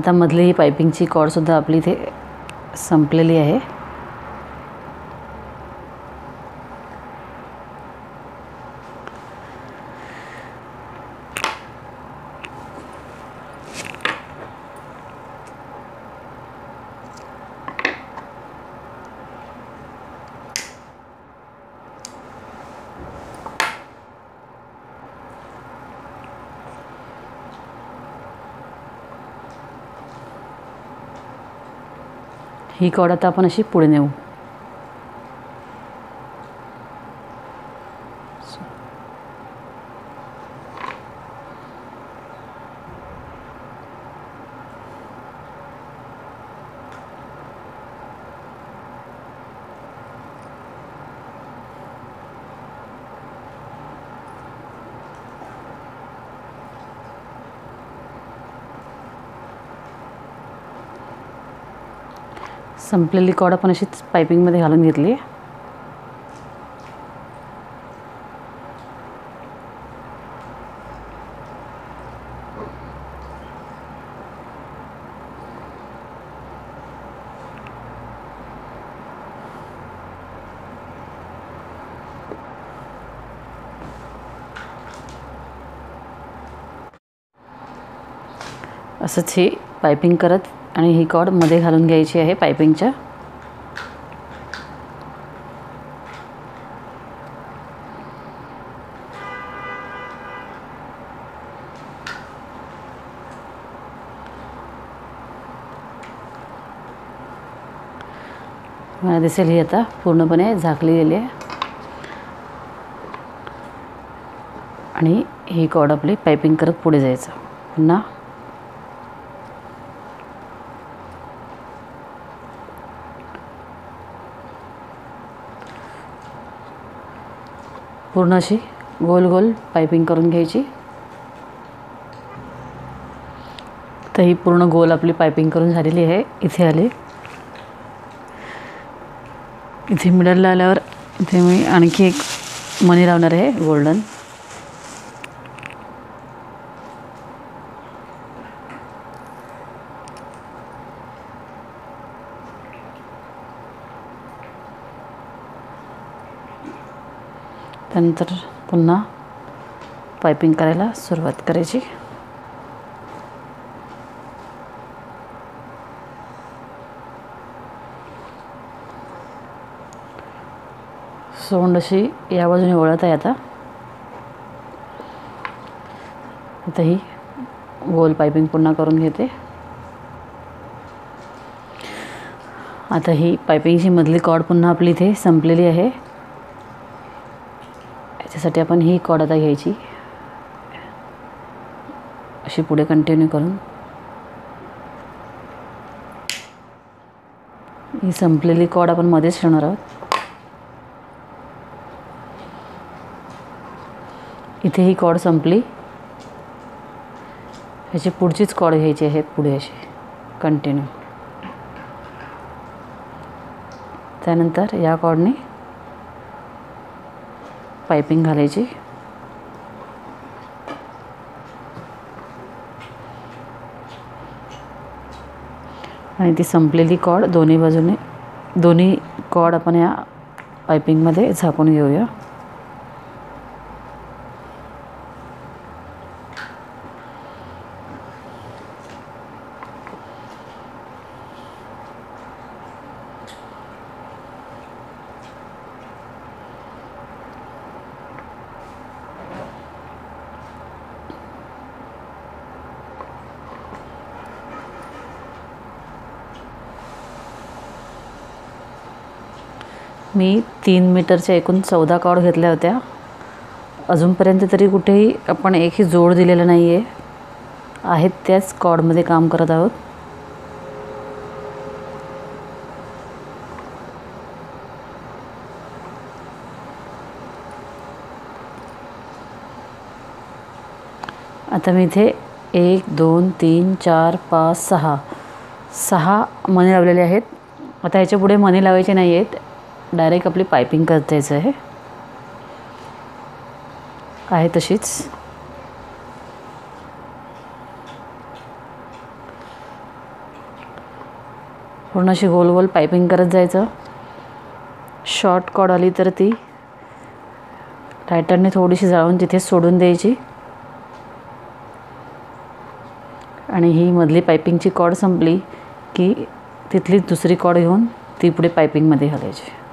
आता मधली ही पायपिंगची कॉडसुद्धा आपली इथे संपलेली आहे. ही कॉड आता आपण अशी पुढे नेऊ. संपलेली कॉड आपण अशीच पायपिंगमध्ये घालून घेतली. आहे असंच हे पायपिंग करत आणि ही कॉडमध्ये घालून घ्यायची आहे पायपिंगच्या मला दिसेल ही आता पूर्णपणे झाकली गेली आहे. आणि ही कॉड आपली पायपिंग करत पुढे जायचं. पुन्हा पूर्ण अशी गोल गोल पायपिंग करून घ्यायची. तर ही पूर्ण गोल आपली पायपिंग करून झालेली आहे. इथे आली. इथे मिडलला आल्यावर इथे मी आणखी एक मनी लावणार आहे गोल्डन त्यानंतर पुन्हा पायपिंग करायला सुरुवात करायची. सोंड अशी या बाजूने वळत आहे आता. आता ही गोल पायपिंग पुन्हा करून घेते. आता ही पायपिंगची मधली कॉड पुन्हा आपली इथे संपलेली आहे. त्यासाठी आपण ही कॉड आता घ्यायची. अशी पुढे कंटिन्यू करून. ही संपलेली कॉड आपण मध्येच ठेवणार आहोत. इथे ही कॉड संपली. ह्याची पुढचीच कॉड घ्यायची आहे पुढे अशी. कंटिन्यू त्यानंतर या कॉडने पायपिंग घालायची. आणि ती संपलेली कॉड दोन्ही बाजूने दोन्ही कॉड आपण या पायपिंगमध्ये झाकून घेऊया मी तीन मीटरच्या एकूण चौदा कॉड घेतल्या होत्या. अजूनपर्यंत तरी कुठेही आपण एकही जोड दिलेला नाही आहे आहेत त्याच कॉडमध्ये काम करत आहोत. आता मी इथे एक दोन तीन चार पाच सहा. सहा मणी लावलेले आहेत. आता ह्याच्या पुढे मणी लावायचे नाही आहेत डायरेक्ट आपली पायपिंग करत जायचं आहे. आहे तशीच. पूर्ण अशी गोल गोल पायपिंग करत जायचं. शॉर्ट कॉड आली तर ती टायटरने थोडीशी जाळून तिथे सोडून द्यायची. आणि ही मधली पायपिंगची कॉड संपली की तिथली दुसरी कॉड घेऊन ती पुढे पायपिंगमध्ये घालायची.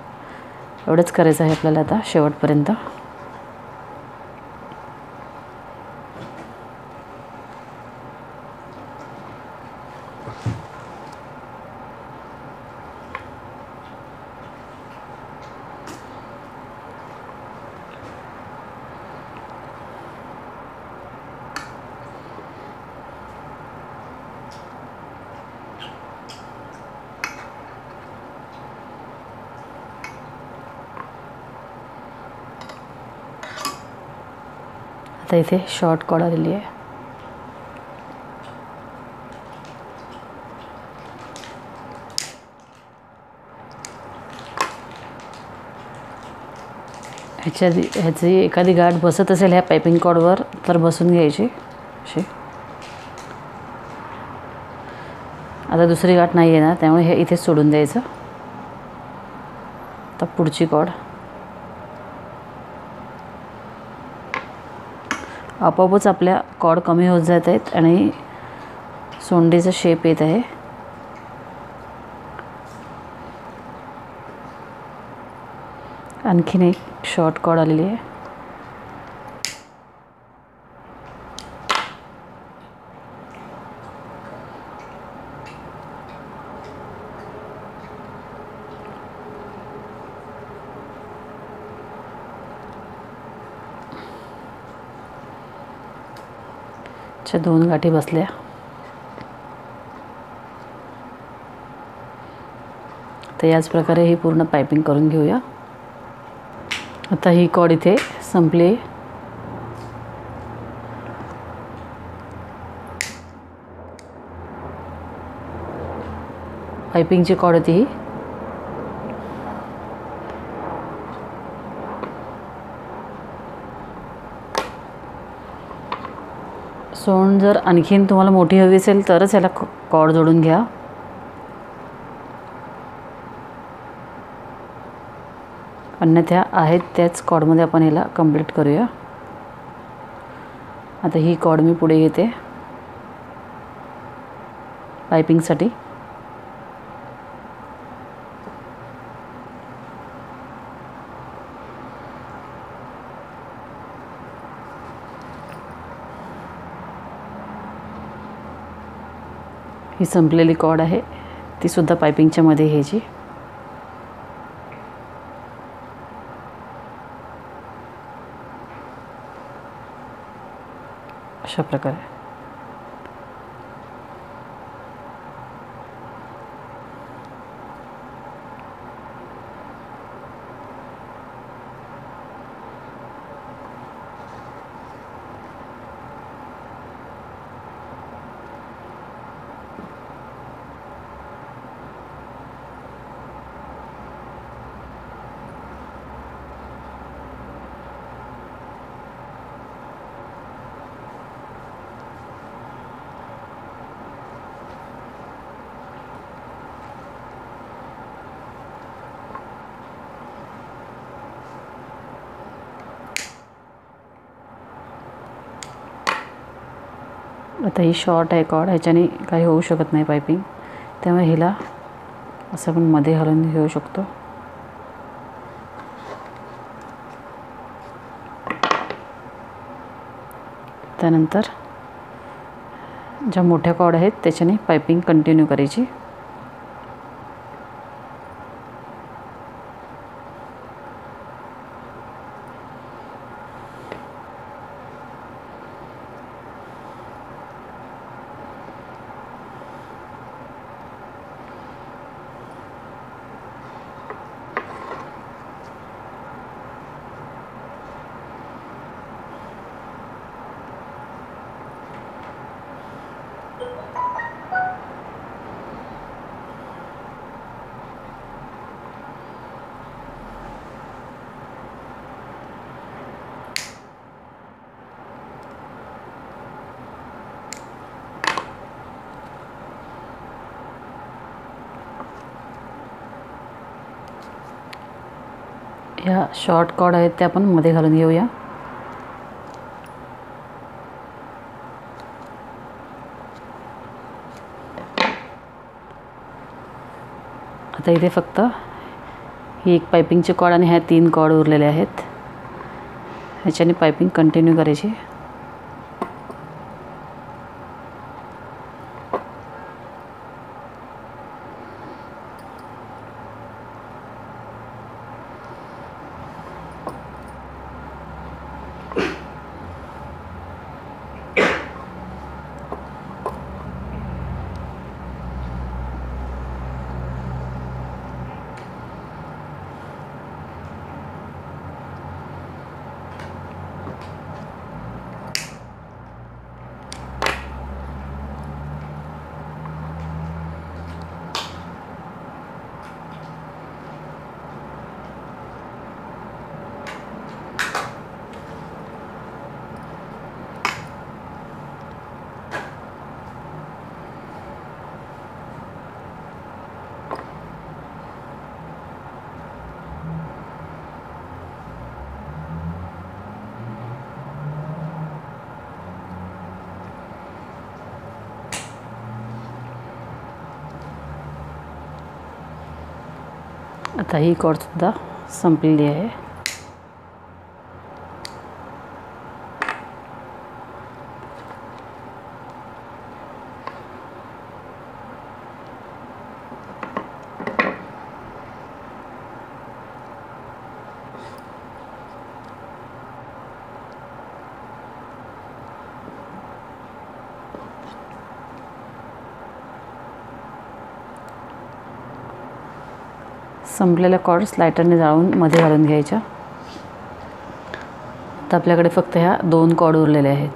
एवढंच करायचं आहे आपल्याला आता शेवटपर्यंत. इथे शॉर्ट कॉड आलेली आहे ह्याच्या ह्याची एखादी गाठ बसत असेल ह्या पायपिंग कॉडवर तर बसून घ्यायची अशी. आता दुसरी गाठ नाही आहे ना त्यामुळे हे इथेच सोडून द्यायचं. आता पुढची कॉड आपोआपच आपल्या कॉड कमी होत जात आहेत आणि सोंडेचा शेप येत आहे. आणखीन एक शॉर्ट कॉड आलेली आहे. दोन गाठी बसल्या. तर याच प्रकारे ही पूर्ण पायपिंग करून घेऊया. आता ही कॉड इथे संपली. पायपिंगची कॉड होती ही. सोंड जर आणखीन तुम्हाला मोठी हवी असेल तरच याला कॉड जोडून घ्या. अन्यथा आहेत त्याच कॉडमध्ये आपण याला कंप्लीट करूया. आता ही कॉड मी पुढे घेते. पायपिंगसाठी ही संपलेली कॉड आहे. तीसुद्धा पायपिंगच्या मध्ये घ्यायची. अशा प्रकारे. आता ही शॉर्ट आहे कॉड ह्याच्याने काही होऊ शकत नाही पायपिंग त्यामुळे हिला असं आपण मध्ये हलवून घेऊ शकतो. त्यानंतर ज्या मोठ्या कॉड आहेत त्याच्याने पायपिंग कंटिन्यू करायची. ह्या शॉर्ट कॉड आहेत त्या आपण मध्ये घालून घेऊया. आता इथे फक्त ही एक पायपिंगचे कॉड आणि ह्या तीन कॉड उरलेले आहेत. ह्याच्याने पायपिंग कंटिन्यू करायची. आता ही कॉर्डसुद्धा संपलेली आहे. संपलेल्या कॉर्ड्स लायटरने जाळून मध्ये घालून घ्यायच्या. तर आपल्याकडे फक्त ह्या दोन कॉर्ड उरलेल्या आहेत.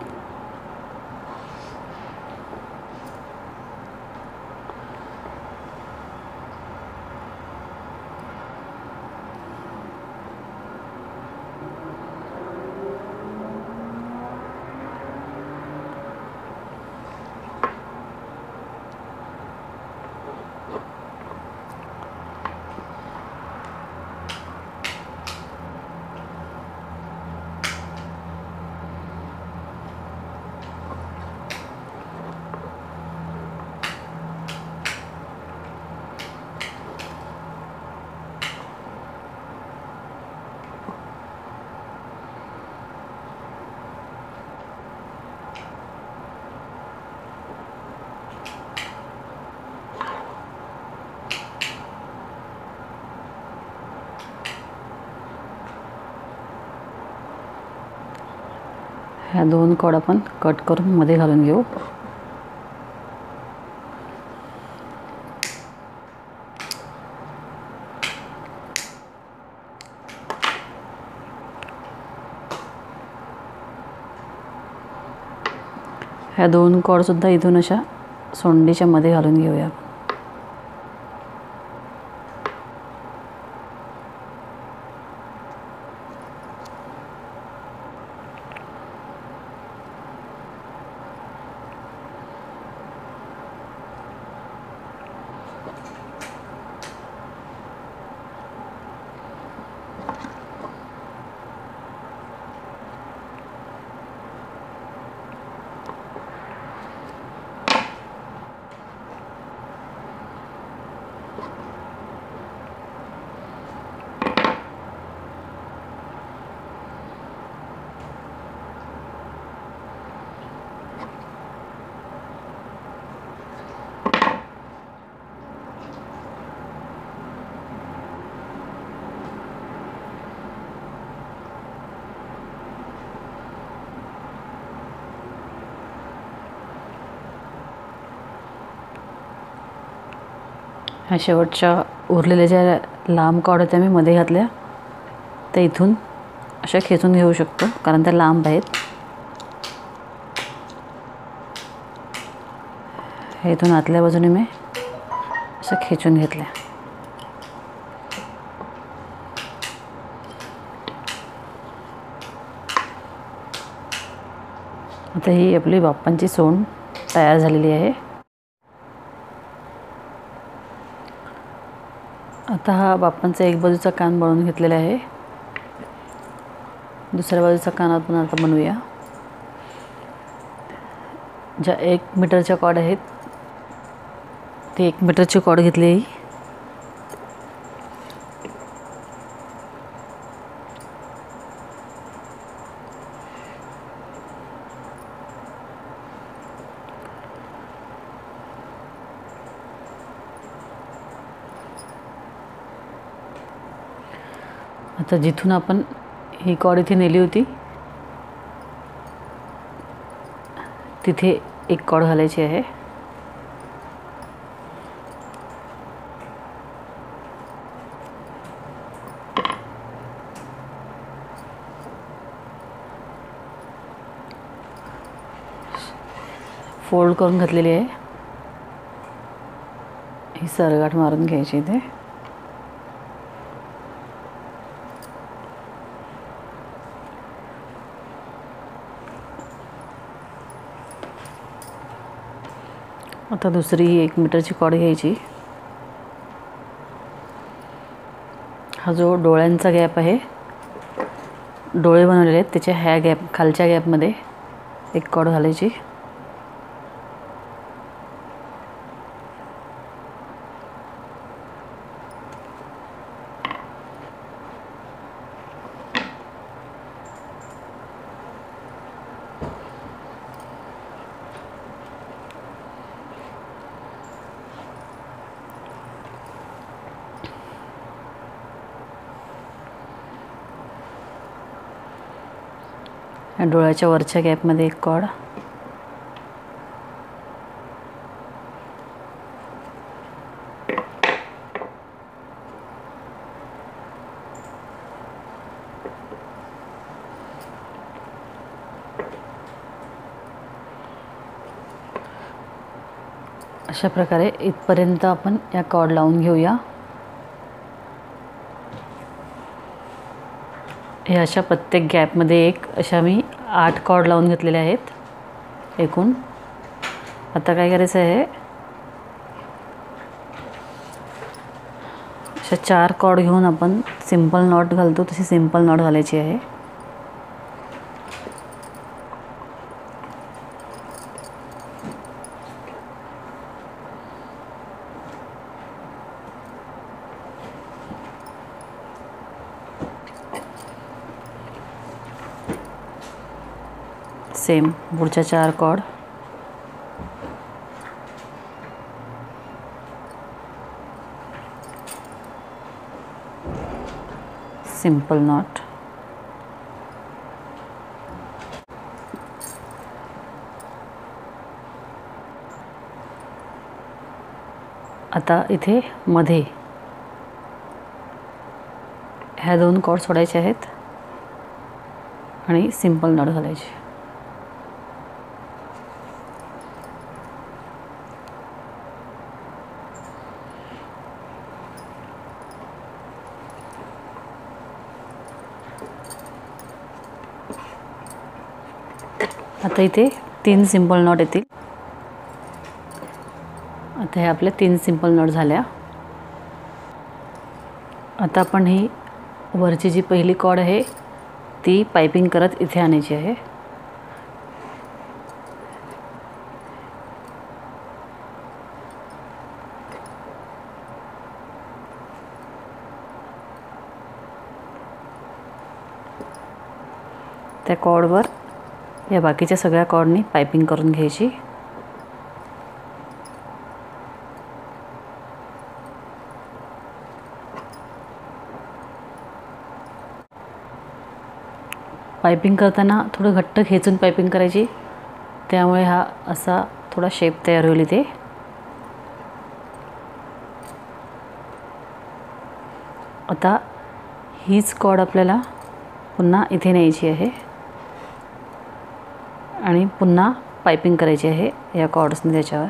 ह्या दोन कॉड आपण कट करून मध्ये घालून घेऊ. ह्या दोन कॉडसुद्धा इथून अशा सोंडीच्या मध्ये घालून घेऊया ह्या शेवटच्या उरलेल्या ज्या लांब कॉड होत्या मी मध्ये घातल्या. त्या इथून अशा खेचून घेऊ शकतो कारण त्या लांब आहेत. हे इथून आतल्या बाजूने मी असं खेचून घेतल्या. आता ही आपली बाप्पांची सोंड तयार झालेली आहे. आता हा बाप्पांचा एक बाजूचा कान बनवून घेतलेला आहे. दुसऱ्या बाजूचा कान आपण आता बनवूया. ज्या एक मीटरच्या कॉड आहेत ते एक मीटरची कॉड घेतली. आता जिथून आपण ही कॉड इथे नेली होती तिथे एक कॉड घालायची आहे. फोल्ड करून घातलेली आहे. ही सरगाठ मारून घ्यायची इथे. आता दुसरी ही एक मीटरची कॉड घ्यायची. हा जो डोळ्यांचा गॅप आहे डोळे बनवलेले आहेत त्याच्या ह्या गॅप खालच्या गॅपमध्ये एक कॉड घालायची. डोळ्याच्या वरच्या गॅपमध्ये एक कॉड. अशा प्रकारे इथपर्यंत आपण या कॉर्ड लावून घेऊया. हे अशा प्रत्येक गॅपमध्ये एक अशा मी आठ कॉर्ड लावून घेतलेले आहेत. एकूण. आता काय करायचं आहे? अशा चार कॉर्ड घेऊन आपण सिंपल नॉट घालतो. तशी सिंपल नॉट घालायची आहे. सेम चार कॉड. सिंपल नॉट आता इथे मध्ये ह्या दोन कॉड सोडायचे आहेत. आणि सिंपल नॉट घालायचे. आता इथे तीन सिंपल नॉट येतील. आता हे आपल्या तीन सिंपल नॉट झाल्या. आता आपण ही वरची जी पहिली कॉड आहे ती पायपिंग करत इथे आणायची आहे त्या कॉडवर या बाकीच्या सगळ्या कॉर्डनी पायपिंग करून घ्यायची. पायपिंग करताना थोडं घट्ट खेचून पायपिंग करायची. त्यामुळे हा असा थोडा शेप तयार होईल इथे. आता हीच कॉड आपल्याला पुन्हा इथे न्यायची आहे. आणि पुन्हा पायपिंग करायची आहे या कॉर्ड्सने त्याच्यावर.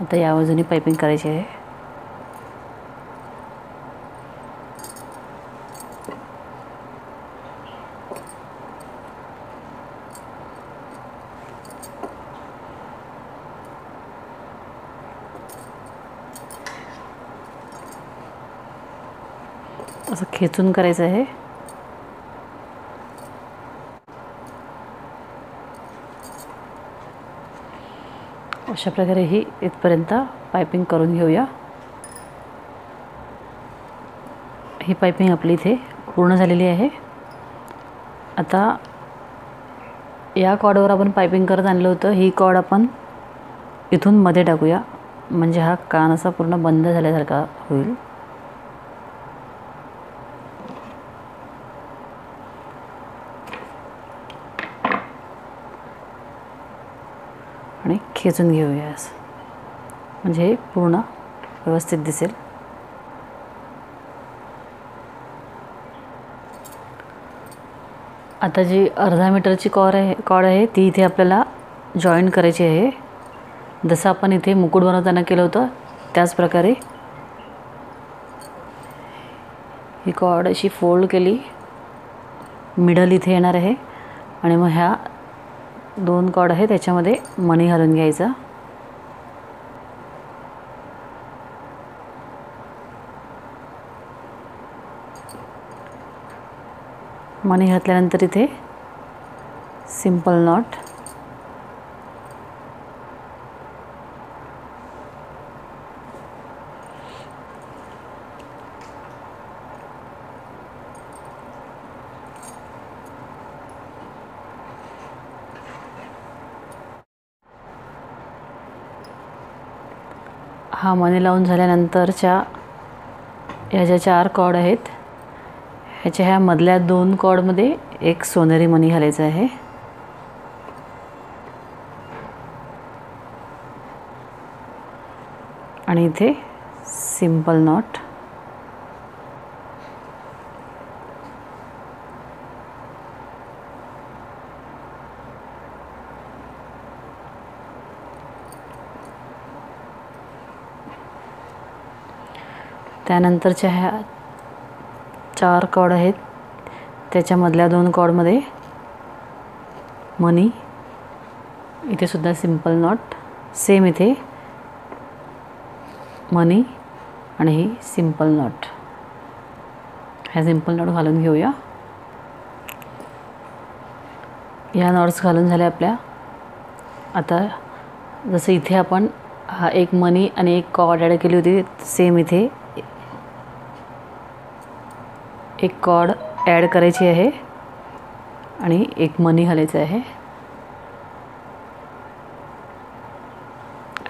आता या बाजूने पायपिंग करायची आहे. असं खेचून करायचं आहे. अशा प्रकारे ही इथपर्यंत पायपिंग करून घेऊया. ही पायपिंग आपली इथे पूर्ण झालेली आहे. आता या कॉडवर आपण पायपिंग करत आणलं होतं. ही कॉड आपण इथून मध्ये टाकूया. म्हणजे हा कान असा पूर्ण बंद झाल्यासारखा होईल आणि खेचून घेऊया असं. म्हणजे हे पूर्ण व्यवस्थित दिसेल. आता जी अर्धा मीटरची कॉर आहे कॉड आहे ती इथे आपल्याला जॉईन करायची आहे. जसं आपण इथे मुकुट बनवताना केलं होतं त्याच प्रकारे ही कॉड अशी फोल्ड केली. मिडल इथे येणार आहे. आणि मग ह्या दोन कॉड आहे त्याच्यामध्ये मणी घालून घ्यायचा. मणी घातल्यानंतर इथे सिंपल नॉट हा मणी लावून झाल्यानंतरच्या ह्या ज्या चार कॉड आहेत ह्याच्या ह्या मधल्या दोन कॉडमध्ये एक सोनेरी मणी घालायचं आहे. आणि इथे सिंपल नॉट. त्यानंतरच्या ह्या चार कॉड आहेत. त्याच्यामधल्या दोन कॉडमध्ये मनी इथे सुद्धा सिंपल नॉट सेम इथे मनी आणि ही सिंपल नॉट. ह्या सिंपल नॉट घालून घेऊया. ह्या नॉट्स घालून झाल्या आपल्या. आता जसं इथे आपण हा एक मनी आणि एक कॉड ॲड केली होती सेम इथे. एक कॉड ॲड करायची आहे आणि एक मनी घालायचं आहे.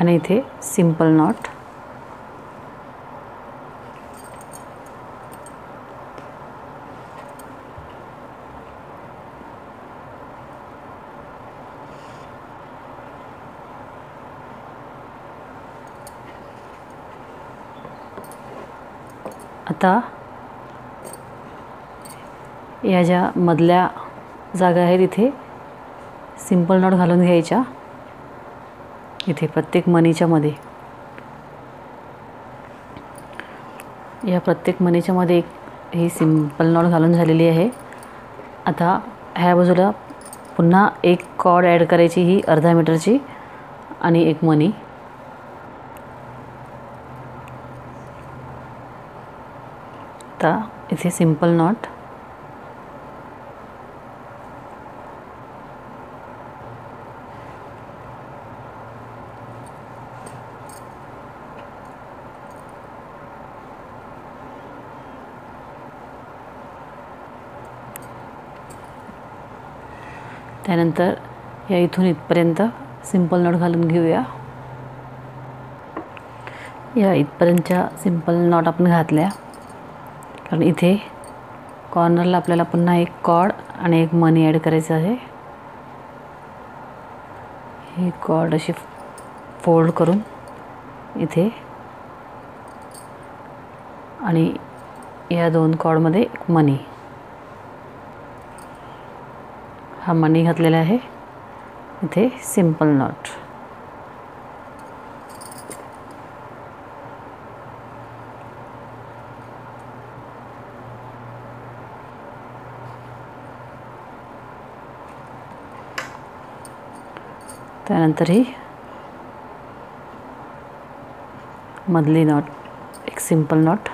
आणि इथे सिंपल नॉट. आता या ज्या मधल्या जागा आहेत इथे. सिंपल नॉट घालून घ्यायच्या. इथे प्रत्येक मनीच्यामध्ये या प्रत्येक मनीच्यामध्ये एक ही सिंपल नॉट घालून झालेली आहे. आता ह्या बाजूला पुन्हा एक कॉड ॲड करायची ही अर्धा मीटरची आणि एक मनी आता इथे सिंपल नॉट त्यानंतर या इथून इथपर्यंत सिंपल नॉट घालून घेऊया. या इथपर्यंतच्या सिंपल नॉट आपण घातल्या. कारण इथे कॉर्नरला आपल्याला पुन्हा एक कॉड आणि एक मनी ॲड करायचं आहे. ही कॉड अशी फोल्ड करून इथे आणि या दोन कॉडमध्ये एक मनी. हा मनी घातलेला आहे. इथे सिंपल नॉट. त्यानंतर ही मधली नॉट एक सिंपल नॉट.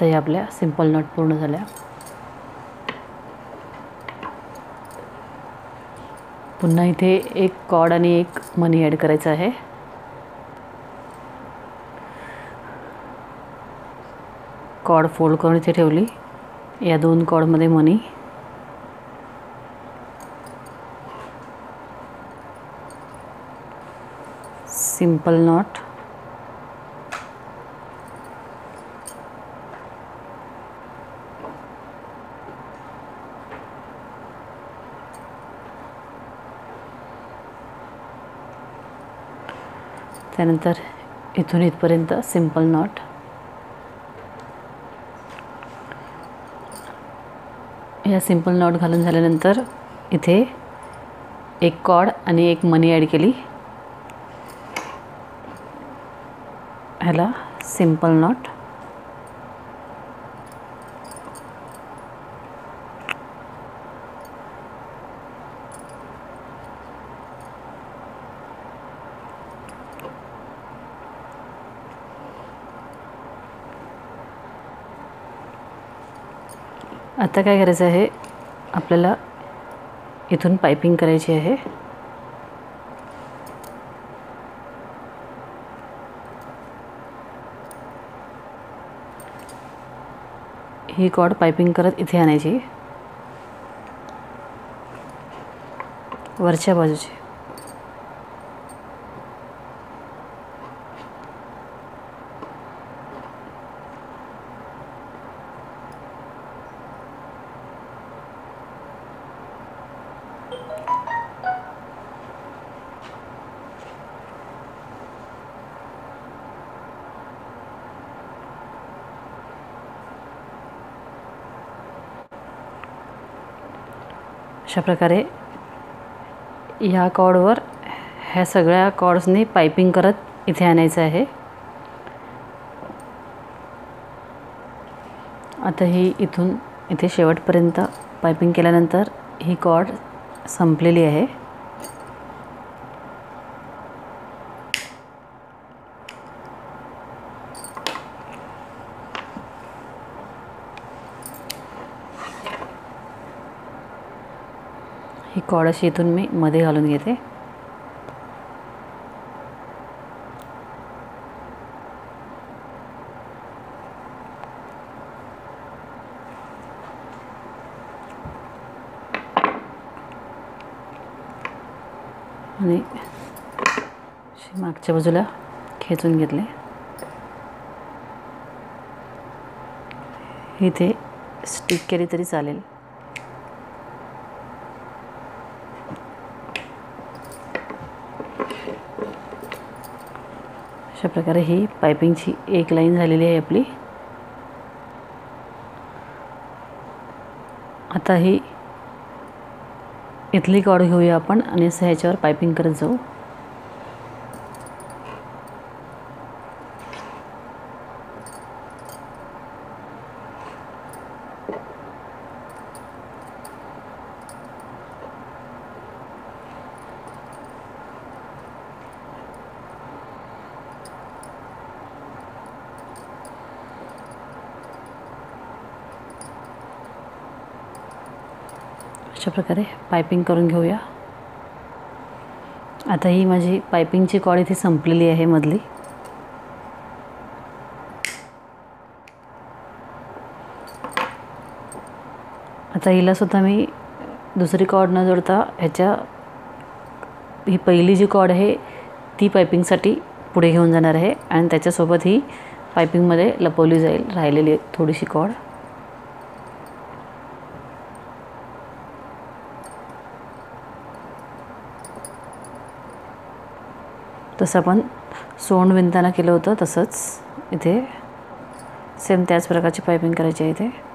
आताही आपल्या सिंपल नॉट पूर्ण झाल्या. पुन्हा इथे एक कॉड आणि एक मनी ॲड करायचं आहे. कॉड फोल्ड करून इथे ठेवली. या दोन कॉडमध्ये मनी सिंपल नॉट त्यानंतर इथून इथपर्यंत सिंपल नॉट. या सिंपल नॉट घालून झाल्यानंतर इथे एक कॉड आणि एक मनी ॲड केली. ह्याला सिंपल नॉट. आता काय करायचं आहे? आपल्याला इथून पायपिंग करायची आहे. ही कॉड पायपिंग करत इथे आणायची. वरच्या बाजूची. अशा प्रकारे ह्या कॉडवर ह्या सगळ्या कॉड्सनी पायपिंग करत इथे आणायचं आहे. आता ही इथून इथे शेवटपर्यंत पायपिंग केल्यानंतर ही कॉड संपलेली आहे. ही कॉड अशी इथून मी मध्ये घालून घेते. आणि मागच्या बाजूला खेचून घेतले. इथे स्टिक केली तरी चालेल. अशा प्रकारे ही पायपिंगची एक लाईन झालेली आहे आपली. आता ही इथली कॉड घेऊया आपण आणि असं ह्याच्यावर पायपिंग करत जाऊ. अशा प्रकारे पायपिंग करून घेऊया. आता ही माझी पायपिंगची कॉड इथे संपलेली आहे मधली. आता हिलासुद्धा मी दुसरी कॉड न जोडता ह्याच्या ही पहिली जी कॉड आहे ती पायपिंगसाठी पुढे घेऊन जाणार आहे. आणि त्याच्यासोबत ही पायपिंगमध्ये लपवली जाईल राहिलेली थोडीशी कॉड तसं आपण सोंड विणताना केलं होतं तसंच इथे सेम त्याच प्रकारची पायपिंग करायची आहे इथे.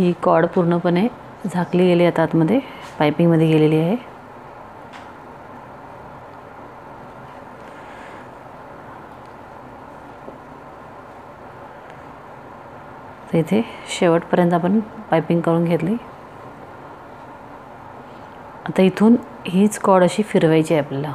ही कॉड पूर्णपणे झाकली गेली आता आतमध्ये. पायपिंगमध्ये गेलेली आहे. तर इथे शेवटपर्यंत आपण पायपिंग करून घेतली. आता इथून हीच कॉड अशी फिरवायची आहे आपल्याला.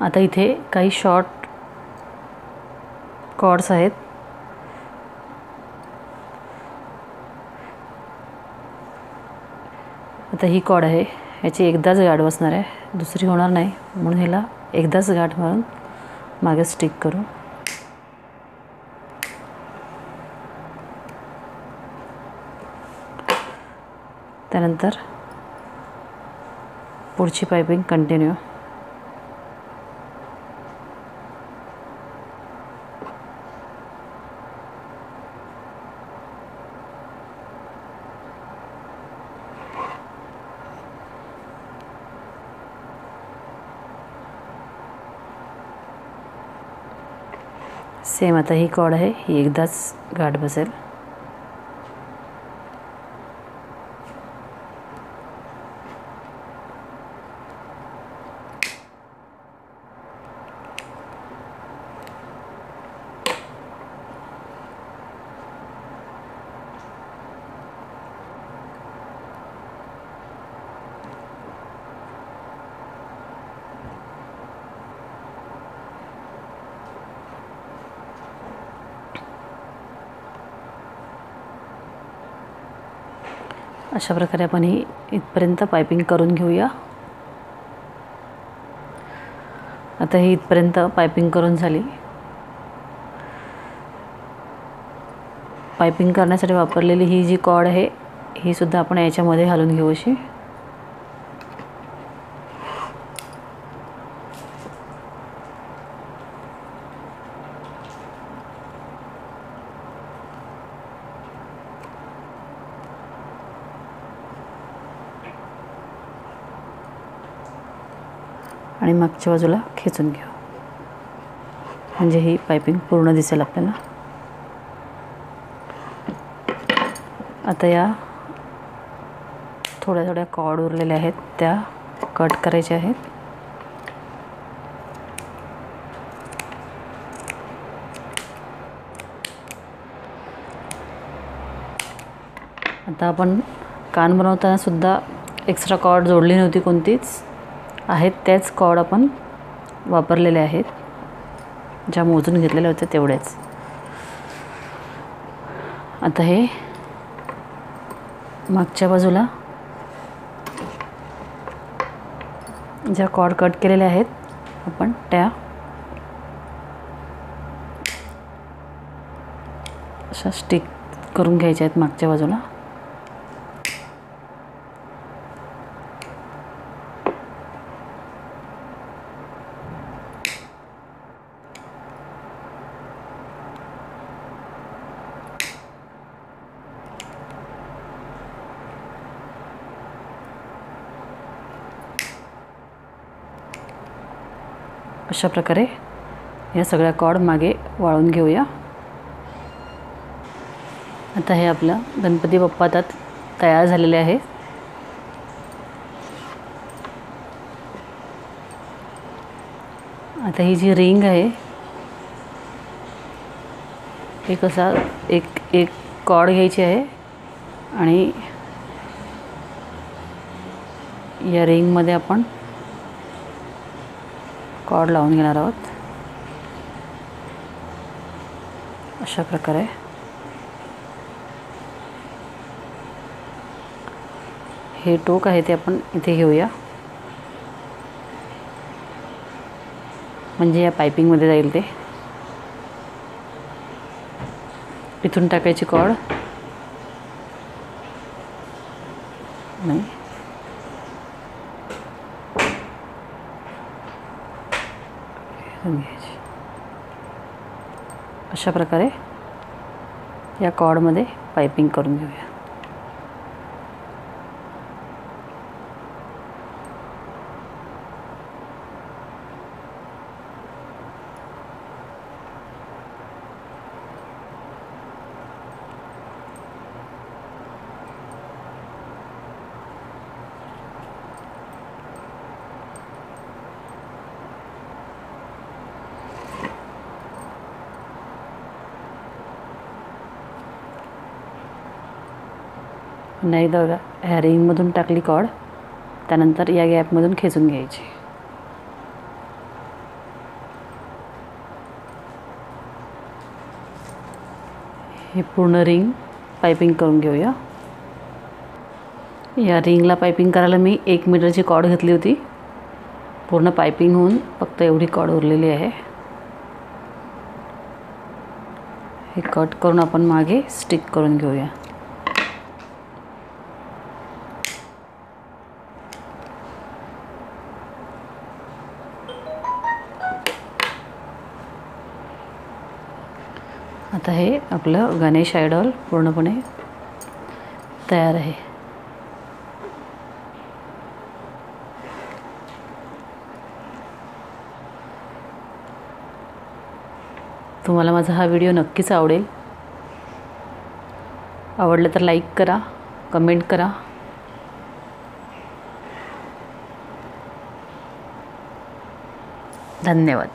आता इथे काही शॉर्ट कॉर्ड्स आहेत. आता ही कॉड आहे. ह्याची एकदाच गाठ बसणार आहे. दुसरी होणार नाही. म्हणून ह्याला एकदाच गाठ मारून मागे स्टिक करू. त्यानंतर पुढची पायपिंग कंटिन्यू सेम आता ही कॉड आहे ही एकदाच गाठ बसेल. अशा प्रकारे आपण ही इथपर्यंत पायपिंग करून घेऊया. आता ही इथपर्यंत पायपिंग करून झाली. पायपिंग करण्यासाठी वापरलेली ही जी कॉड आहे ही सुद्धा आपण याच्यामध्ये घालून घेऊ अशी. आणि मागच्या बाजूला खेचून घेऊ. म्हणजे ही पायपिंग पूर्ण दिसेल आपल्याला आता या थोड्या थोड्या कॉड उरलेल्या आहेत त्या कट करायच्या आहेत. आता आपण कान बनवताना सुद्धा एक्स्ट्रा कॉड जोडली नव्हती कोणतीच. आहेत त्याच कॉड आपण वापरलेले आहेत. ज्या मोजून घेतलेल्या होत्या तेवढ्याच. आता हे मागच्या बाजूला ज्या कॉड कट केलेल्या आहेत आपण त्या अशा स्टिक करून घ्यायच्या आहेत मागच्या बाजूला. अशा प्रकारे या सगळ्या कॉड मागे वाळून घेऊया. आता हे आपलं गणपती बाप्पा त्यात तयार झालेले आहे. आता ही जी रिंग आहे एक असा एक एक कॉड घ्यायची आहे आणि या रिंगमध्ये आपण कॉड लावून घेणार आहोत. अशा प्रकारे. हे टोक आहे ते आपण इथे घेऊया. म्हणजे या पायपिंगमध्ये जाईल ते. इथून टाकायची कॉड नाही घ्यायची अशा प्रकारे या कॉडमध्ये पायपिंग करून घेऊया पुन्हा एकदा बघा ह्या रिंगमधून टाकली कॉड त्यानंतर या गॅपमधून खेचून घ्यायची. हे पूर्ण रिंग पायपिंग करून घेऊया. या रिंगला पायपिंग करायला मी एक मीटरची कॉड घेतली होती. पूर्ण पायपिंग होऊन फक्त एवढी कॉड उरलेली आहे. हे कट करून आपण मागे स्टिक करून घेऊया. आपलं गणेश आयडॉल पूर्णपणे तयार आहे. तुम्हाला माझा हा व्हिडिओ नक्कीच आवडेल. आवडलं तर लाईक करा कमेंट करा. धन्यवाद.